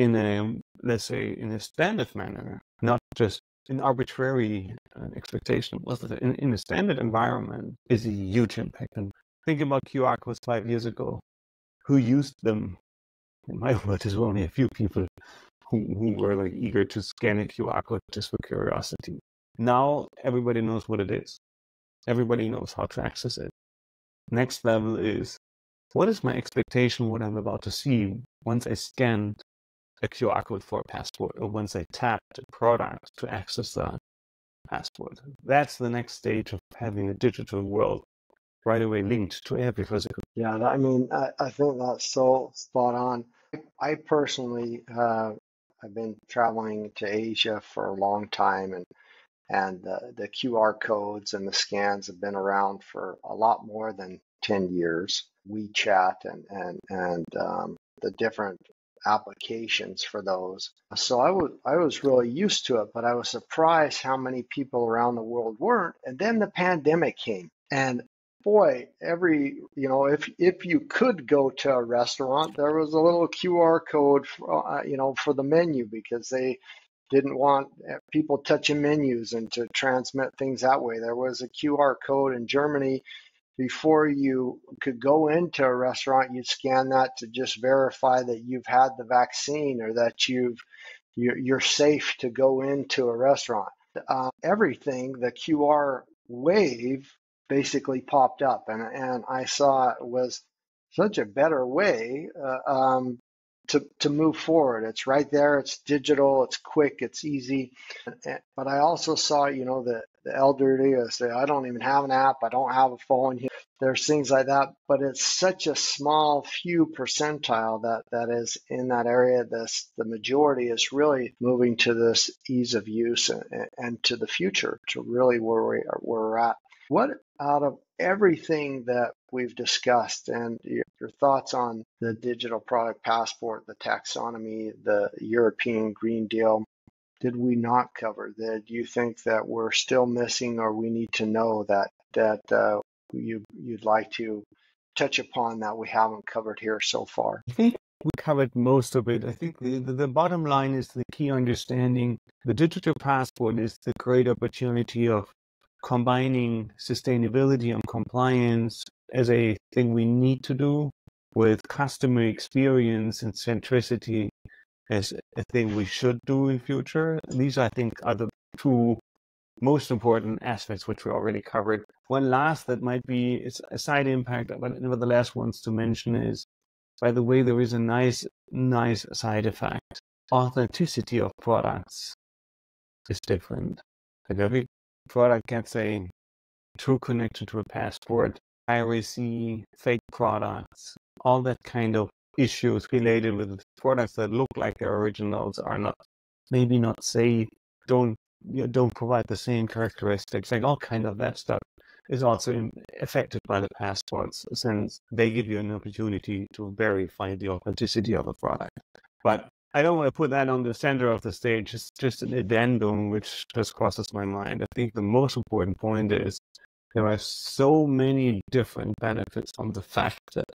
in a, let's say, in a standard manner, not just an arbitrary uh, expectation, was in, in a standard environment is a huge impact. And think about QR codes five years ago. Who used them? In my <laughs> world, there's only a few people who, who were like eager to scan a QR code just for curiosity. Now everybody knows what it is. Everybody knows how to access it. Next level is what is my expectation, what I'm about to see once I scan a QR code for a passport or once I tap the product to access that passport. That's the next stage of having a digital world right away linked to every physical. Yeah, I mean, I, I think that's so spot on. I personally uh, have been traveling to Asia for a long time, and and the, the QR codes and the scans have been around for a lot more than 10 years. WeChat and and and um, the different applications for those. So I was I was really used to it, but I was surprised how many people around the world weren't. And then the pandemic came, and boy, every you know, if if you could go to a restaurant, there was a little QR code, for, uh, you know, for the menu because they didn't want uh, people touching menus and to transmit things that way. There was a QR code in Germany before you could go into a restaurant, you'd scan that to just verify that you've had the vaccine or that you've you're, safe to go into a restaurant. Uh, everything, the QR wave basically popped up, and and I saw it was such a better way uh, um, to to move forward. It's right there. It's digital. It's quick. It's easy. But I also saw, you know, the the elderly say, I don't even have an app. I don't have a phone. There's things like that, but it's such a small few percentile that that is in that area. This the majority is really moving to this ease of use and, and to the future to really where we are, where we're at. What out of everything that we've discussed and your, thoughts on the digital product passport, the taxonomy, the European Green Deal, did we not cover that you think that we're still missing or we need to know that that uh, you you'd like to touch upon that we haven't covered here so far? I think we covered most of it. I think the, the, the bottom line is the key understanding. The digital passport is the great opportunity of combining sustainability and compliance as a thing we need to do with customer experience and centricity as a thing we should do in future. These, I think, are the two most important aspects which we already covered. One last that might be a side impact, but nevertheless wants to mention is, by the way, there is a nice, nice side effect. Authenticity of products is different. Like every product gets a true connection to a passport, piracy, fake products, all that kind of issues related with products that look like their originals are not maybe not safe, don't you know, don't provide the same characteristics, like all kind of that stuff is also affected by the passports since they give you an opportunity to verify the authenticity of a product. But I don't want to put that on the center of the stage. It's just an addendum which just crosses my mind. I think the most important point is there are so many different benefits from the fact that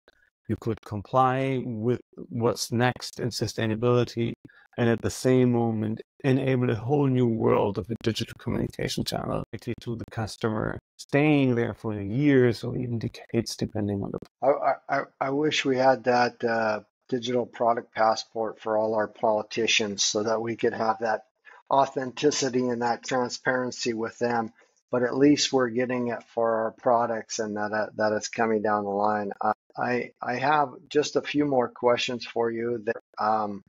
you could comply with what's next in sustainability and at the same moment enable a whole new world of a digital communication channel to the customer, staying there for years or even decades, depending on the. I, I, I wish we had that uh, digital product passport for all our politicians so that we could have that authenticity and that transparency with them. But at least we're getting it for our products and that, uh, that it's coming down the line. Uh, I, I have just a few more questions for you that um,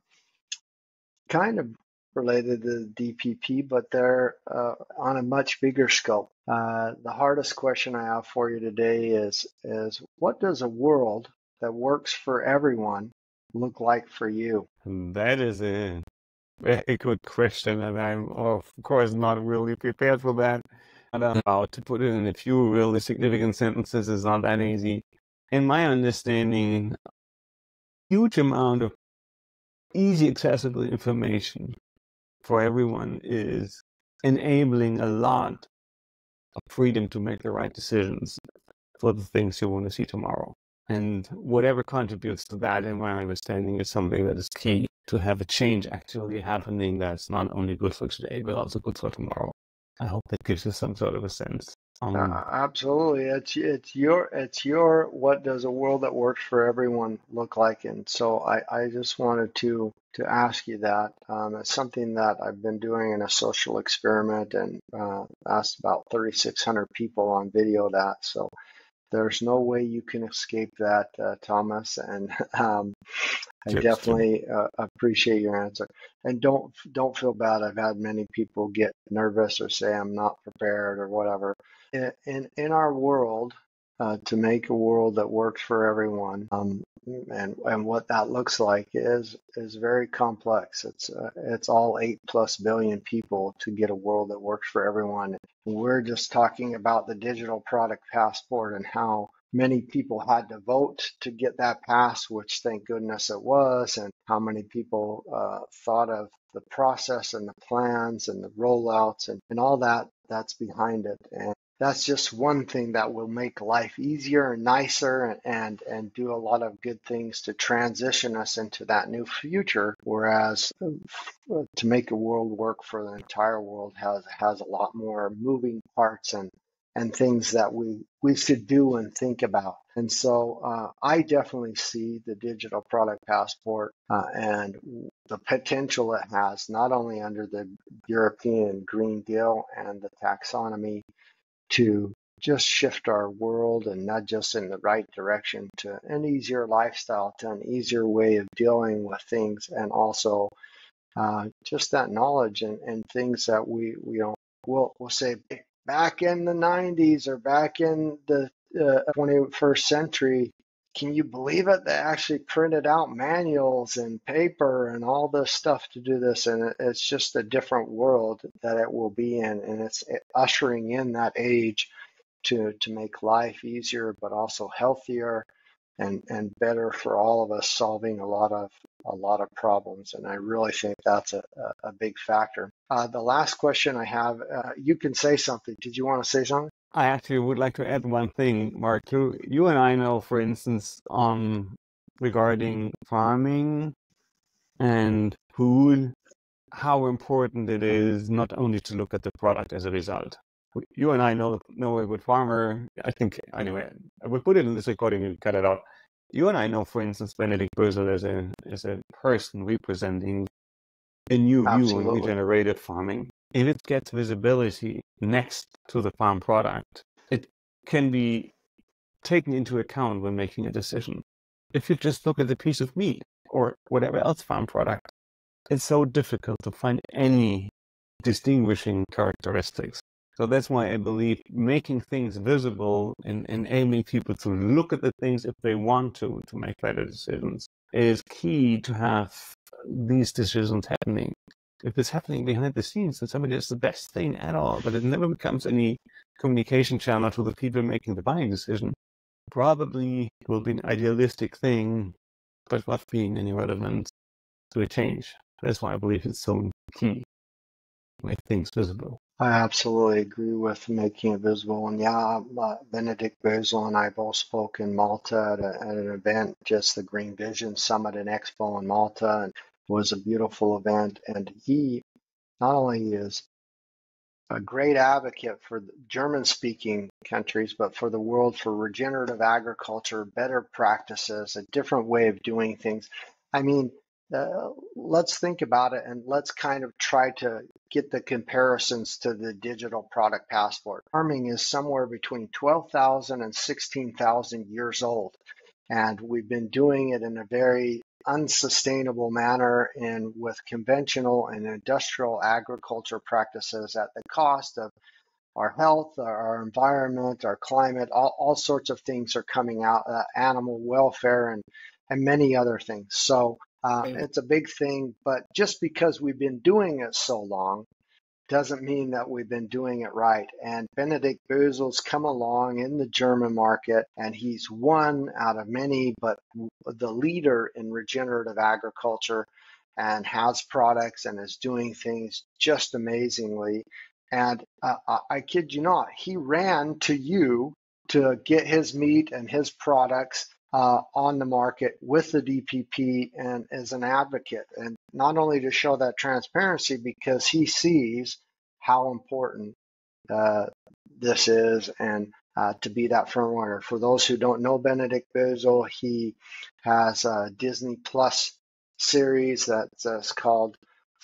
kind of related to the DPP, but they're uh, on a much bigger scope. Uh, the hardest question I have for you today is is what does a world that works for everyone look like for you? That is a very good question, and I'm of course not really prepared for that. But about to put it in a few really significant sentences is not that easy. In my understanding, huge amount of easy accessible information for everyone is enabling a lot of freedom to make the right decisions for the things you want to see tomorrow. And whatever contributes to that, in my understanding, is something that is key to have a change actually happening that's not only good for today, but also good for tomorrow. I hope that gives you some sort of a sense. Um, uh, absolutely, it's it's your it's your what does a world that works for everyone look like, and so I I just wanted to to ask you that. Um, it's something that I've been doing in a social experiment and uh, asked about 3,600 people on video that. So there's no way you can escape that, uh, Thomas. And <laughs> um, I definitely uh, appreciate your answer. And don't don't feel bad. I've had many people get nervous or say I'm not prepared or whatever. In in, our world, uh, to make a world that works for everyone, um, and and what that looks like is is very complex. It's uh, it's all eight plus billion people to get a world that works for everyone. We're just talking about the digital product passport and how many people had to vote to get that passed, which thank goodness it was, and how many people uh, thought of the process and the plans and the rollouts and, and all that that's behind it. And that's just one thing that will make life easier and nicer and, and, do a lot of good things to transition us into that new future. Whereas uh, to make a world work for the entire world has has a lot more moving parts and and things that we we should do and think about. And so uh, I definitely see the digital product passport uh, and the potential it has, not only under the European Green Deal and the taxonomy, to just shift our world and not just in the right direction to an easier lifestyle, to an easier way of dealing with things, and also uh, just that knowledge and, and things that we we don't we'll, we'll say back in the 90s or back in the uh, 21st century. Can you believe it? They actually printed out manuals and paper and all this stuff to do this. And it's just a different world that it will be in. And it's ushering in that age to, to make life easier, but also healthier and, and better for all of us solving a lot of a lot of problems. And I really think that's a, a, a big factor. Uh, the last question I have, uh, you can say something. Did you want to say something? I actually would like to add one thing, Mark. You, you and I know, for instance, um, regarding farming and food, how important it is not only to look at the product as a result. You and I know know a good farmer. I think anyway. I will put it in this recording and cut it out. You and I know, for instance, Benedict Bösel as a as a person representing a new view on regenerative farming. If it gets visibility next to the farm product, it can be taken into account when making a decision. If you just look at the piece of meat or whatever else farm product, it's so difficult to find any distinguishing characteristics. So that's why I believe making things visible and enabling people to look at the things if they want to, to make better decisions is key to have these decisions happening. If it's happening behind the scenes, then somebody does the best thing at all, but it never becomes any communication channel to the people making the buying decision. Probably will be an idealistic thing, but not being any relevance to a change. That's why I believe it's so key make things visible. I absolutely agree with making it visible. And yeah, uh, Benedict Bösel and I both spoke in Malta at, a, at, an event, just the Green Vision Summit and Expo in Malta, and it was a beautiful event. And he not only is a great advocate for German speaking countries, but for the world for regenerative agriculture, better practices, a different way of doing things. I mean, uh, let's think about it and let's kind of try to get the comparisons to the digital product passport. Farming is somewhere between 12,000 and 16,000 years old. And we've been doing it in a very unsustainable manner and with conventional and industrial agriculture practices at the cost of our health, our environment, our climate, all, all sorts of things are coming out, uh, animal welfare and, and many other things. So uh, it's a big thing, but just because we've been doing it so long doesn't mean that we've been doing it right. And Benedict Bösel's come along in the German market, and he's one out of many, but the leader in regenerative agriculture and has products and is doing things just amazingly. And uh, I kid you not, he ran to you to get his meat and his products uh, on the market with the DPP and as an advocate, and not only to show that transparency because he sees how important uh, this is and uh, to be that front runner. For those who don't know Benedict Bösel, he has a Disney Plus series that's called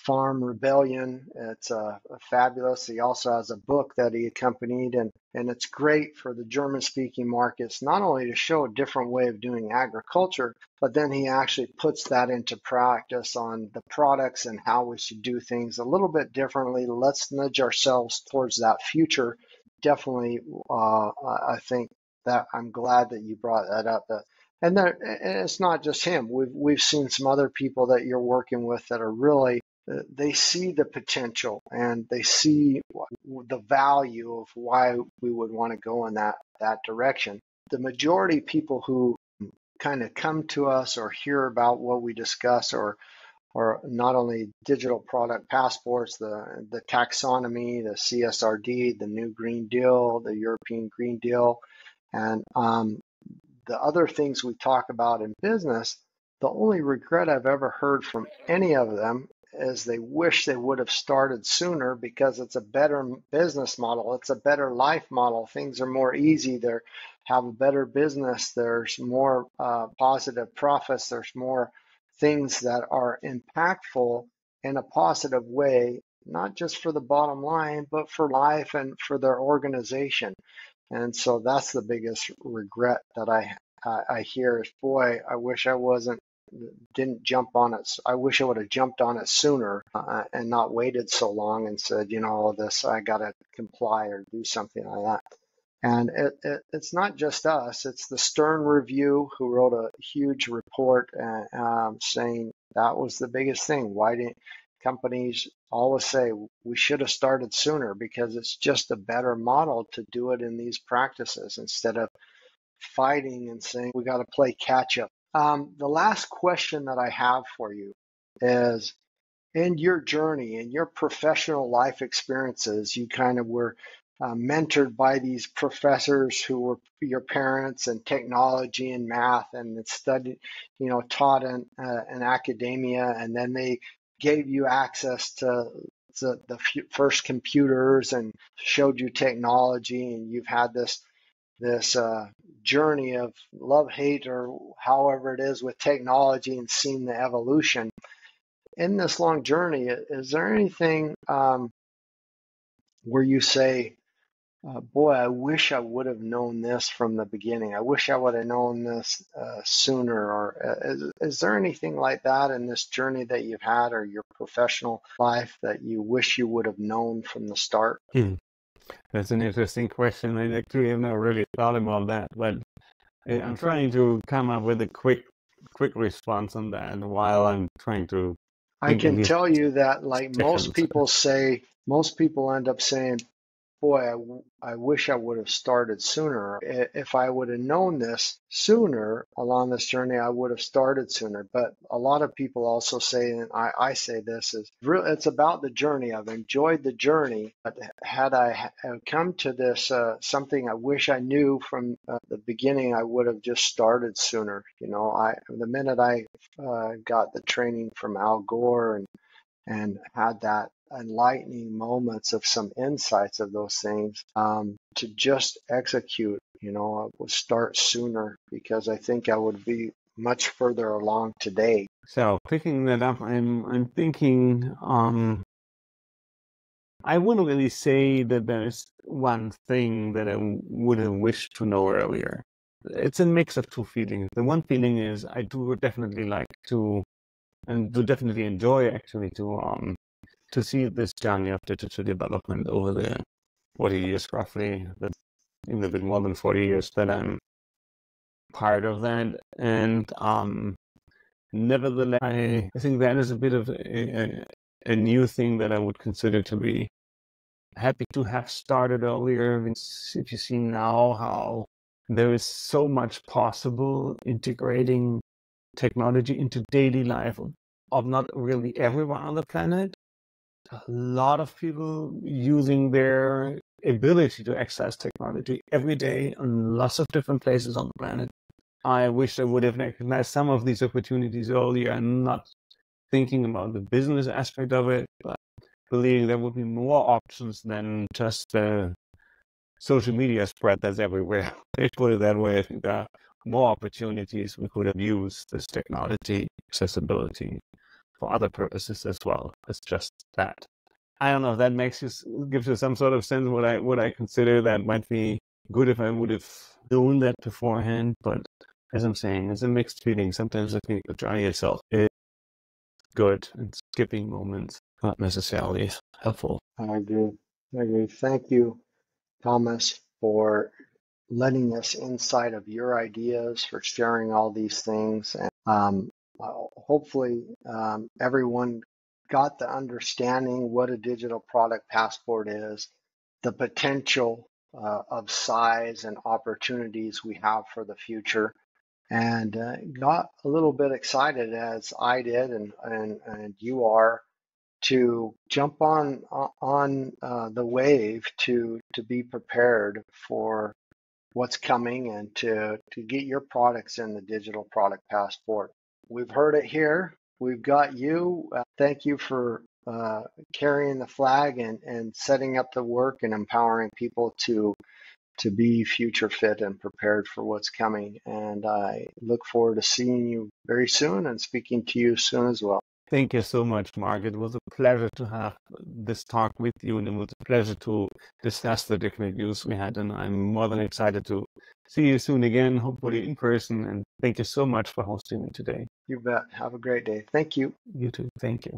Farm Rebellion. It's uh, fabulous. He also has a book that he accompanied, and, and it's great for the German speaking markets, not only to show a different way of doing agriculture, but then he actually puts that into practice on the products and how we should do things a little bit differently. Let's nudge ourselves towards that future. Definitely, uh, I think that I'm glad that you brought that up. That and, there, and it's not just him. We've we've seen some other people that you're working with that are really they see the potential and they see the value of why we would want to go in that that direction. The majority of people who kind of come to us or hear about what we discuss or or not only digital product passports, the the taxonomy, the CSRD, the new Green Deal, the European Green Deal, and um, the other things we talk about in business, the only regret I've ever heard from any of them is they wish they would have started sooner because it's a better business model. It's a better life model. Things are more easy. They have a better business. There's more uh, positive profits. There's more things that are impactful in a positive way, not just for the bottom line, but for life and for their organization. And so that's the biggest regret that I I hear is, boy, I wish I wasn't didn't jump on it. I wish I would have jumped on it sooner uh, and not waited so long and said, you know, all of this I got to comply or do something like that. And it, it, it's not just us; it's the Stern Review who wrote a huge report uh, um, saying that was the biggest thing. Why didn't companies always say we should have started sooner because it's just a better model to do it in these practices instead of fighting and saying we got to play catch up. Um, the last question that I have for you is in your journey, in your professional life experiences, you kind of were uh, mentored by these professors who were your parents and technology and math and studied, you know, taught in, uh, in academia, and then they gave you access to the, the first computers and showed you technology, and you've had this this uh, journey of love hate or however it is with technology and seeing the evolution in this long journey is there anything um, where you say uh, boy, I wish I would have known this from the beginning. I wish I would have known this uh, sooner. Or uh, is, is, there anything like that in this journey that you've had or your professional life that you wish you would have known from the start? Hmm. That's an interesting question. I actually have not really thought about that, but eh, I'm trying to come up with a quick, quick response on that while I'm trying to. I can tell you that, like most people say, most people end up saying, boy, I, I wish I would have started sooner. If I would have known this sooner along this journey, I would have started sooner. But a lot of people also say, and I, I say this is really, it's about the journey. I've enjoyed the journey. But had I come to this uh, something I wish I knew from uh, the beginning, I would have just started sooner. You know, I the minute I uh, got the training from Al Gore and and had that enlightening moments of some insights of those things um, to just execute. You know, I would start sooner because I think I would be much further along today. So picking that up, I'm I'm thinking um, I wouldn't really say that there's one thing that I would have wished to know earlier. It's a mix of two feelings. The one feeling is I do definitely like to, and do definitely enjoy actually to um to see this journey of digital development over the 40 years roughly, even a bit more than 40 years that I'm part of that. And um, nevertheless, I, I think that is a bit of a, a, a new thing that I would consider to be happy to have started earlier. If you see now how there is so much possible integrating technology into daily life of not really everyone on the planet, a lot of people using their ability to access technology every day in lots of different places on the planet. I wish I would have recognized some of these opportunities earlier and not thinking about the business aspect of it, but believing there would be more options than just the social media spread that's everywhere. <laughs> Let's put it that way. I think there are more opportunities we could have used this technology accessibility for other purposes as well. It's just that. I don't know if that makes you gives you some sort of sense what I what I consider that might be good if I would have known that beforehand. But as I'm saying, it's a mixed feeling. Sometimes I think the try yourself is good and skipping moments not necessarily helpful. I agree. I agree. Thank you, Thomas, for letting us inside of your ideas, for sharing all these things. And um, hopefully, um, everyone got the understanding what a digital product passport is, the potential uh, of size and opportunities we have for the future, and uh, got a little bit excited as I did, and and, and you are to jump on on uh, the wave to to be prepared for what's coming and to to get your products in the digital product passport. We've heard it here. We've got you. Uh, thank you for uh, carrying the flag and and setting up the work and empowering people to to be future fit and prepared for what's coming. And I look forward to seeing you very soon and speaking to you soon as well. Thank you so much, Mark. It was a pleasure to have this talk with you, and it was a pleasure to discuss the different views we had. And I'm more than excited to see you soon again, hopefully in person. And thank you so much for hosting me today. You bet. Have a great day. Thank you. You too. Thank you.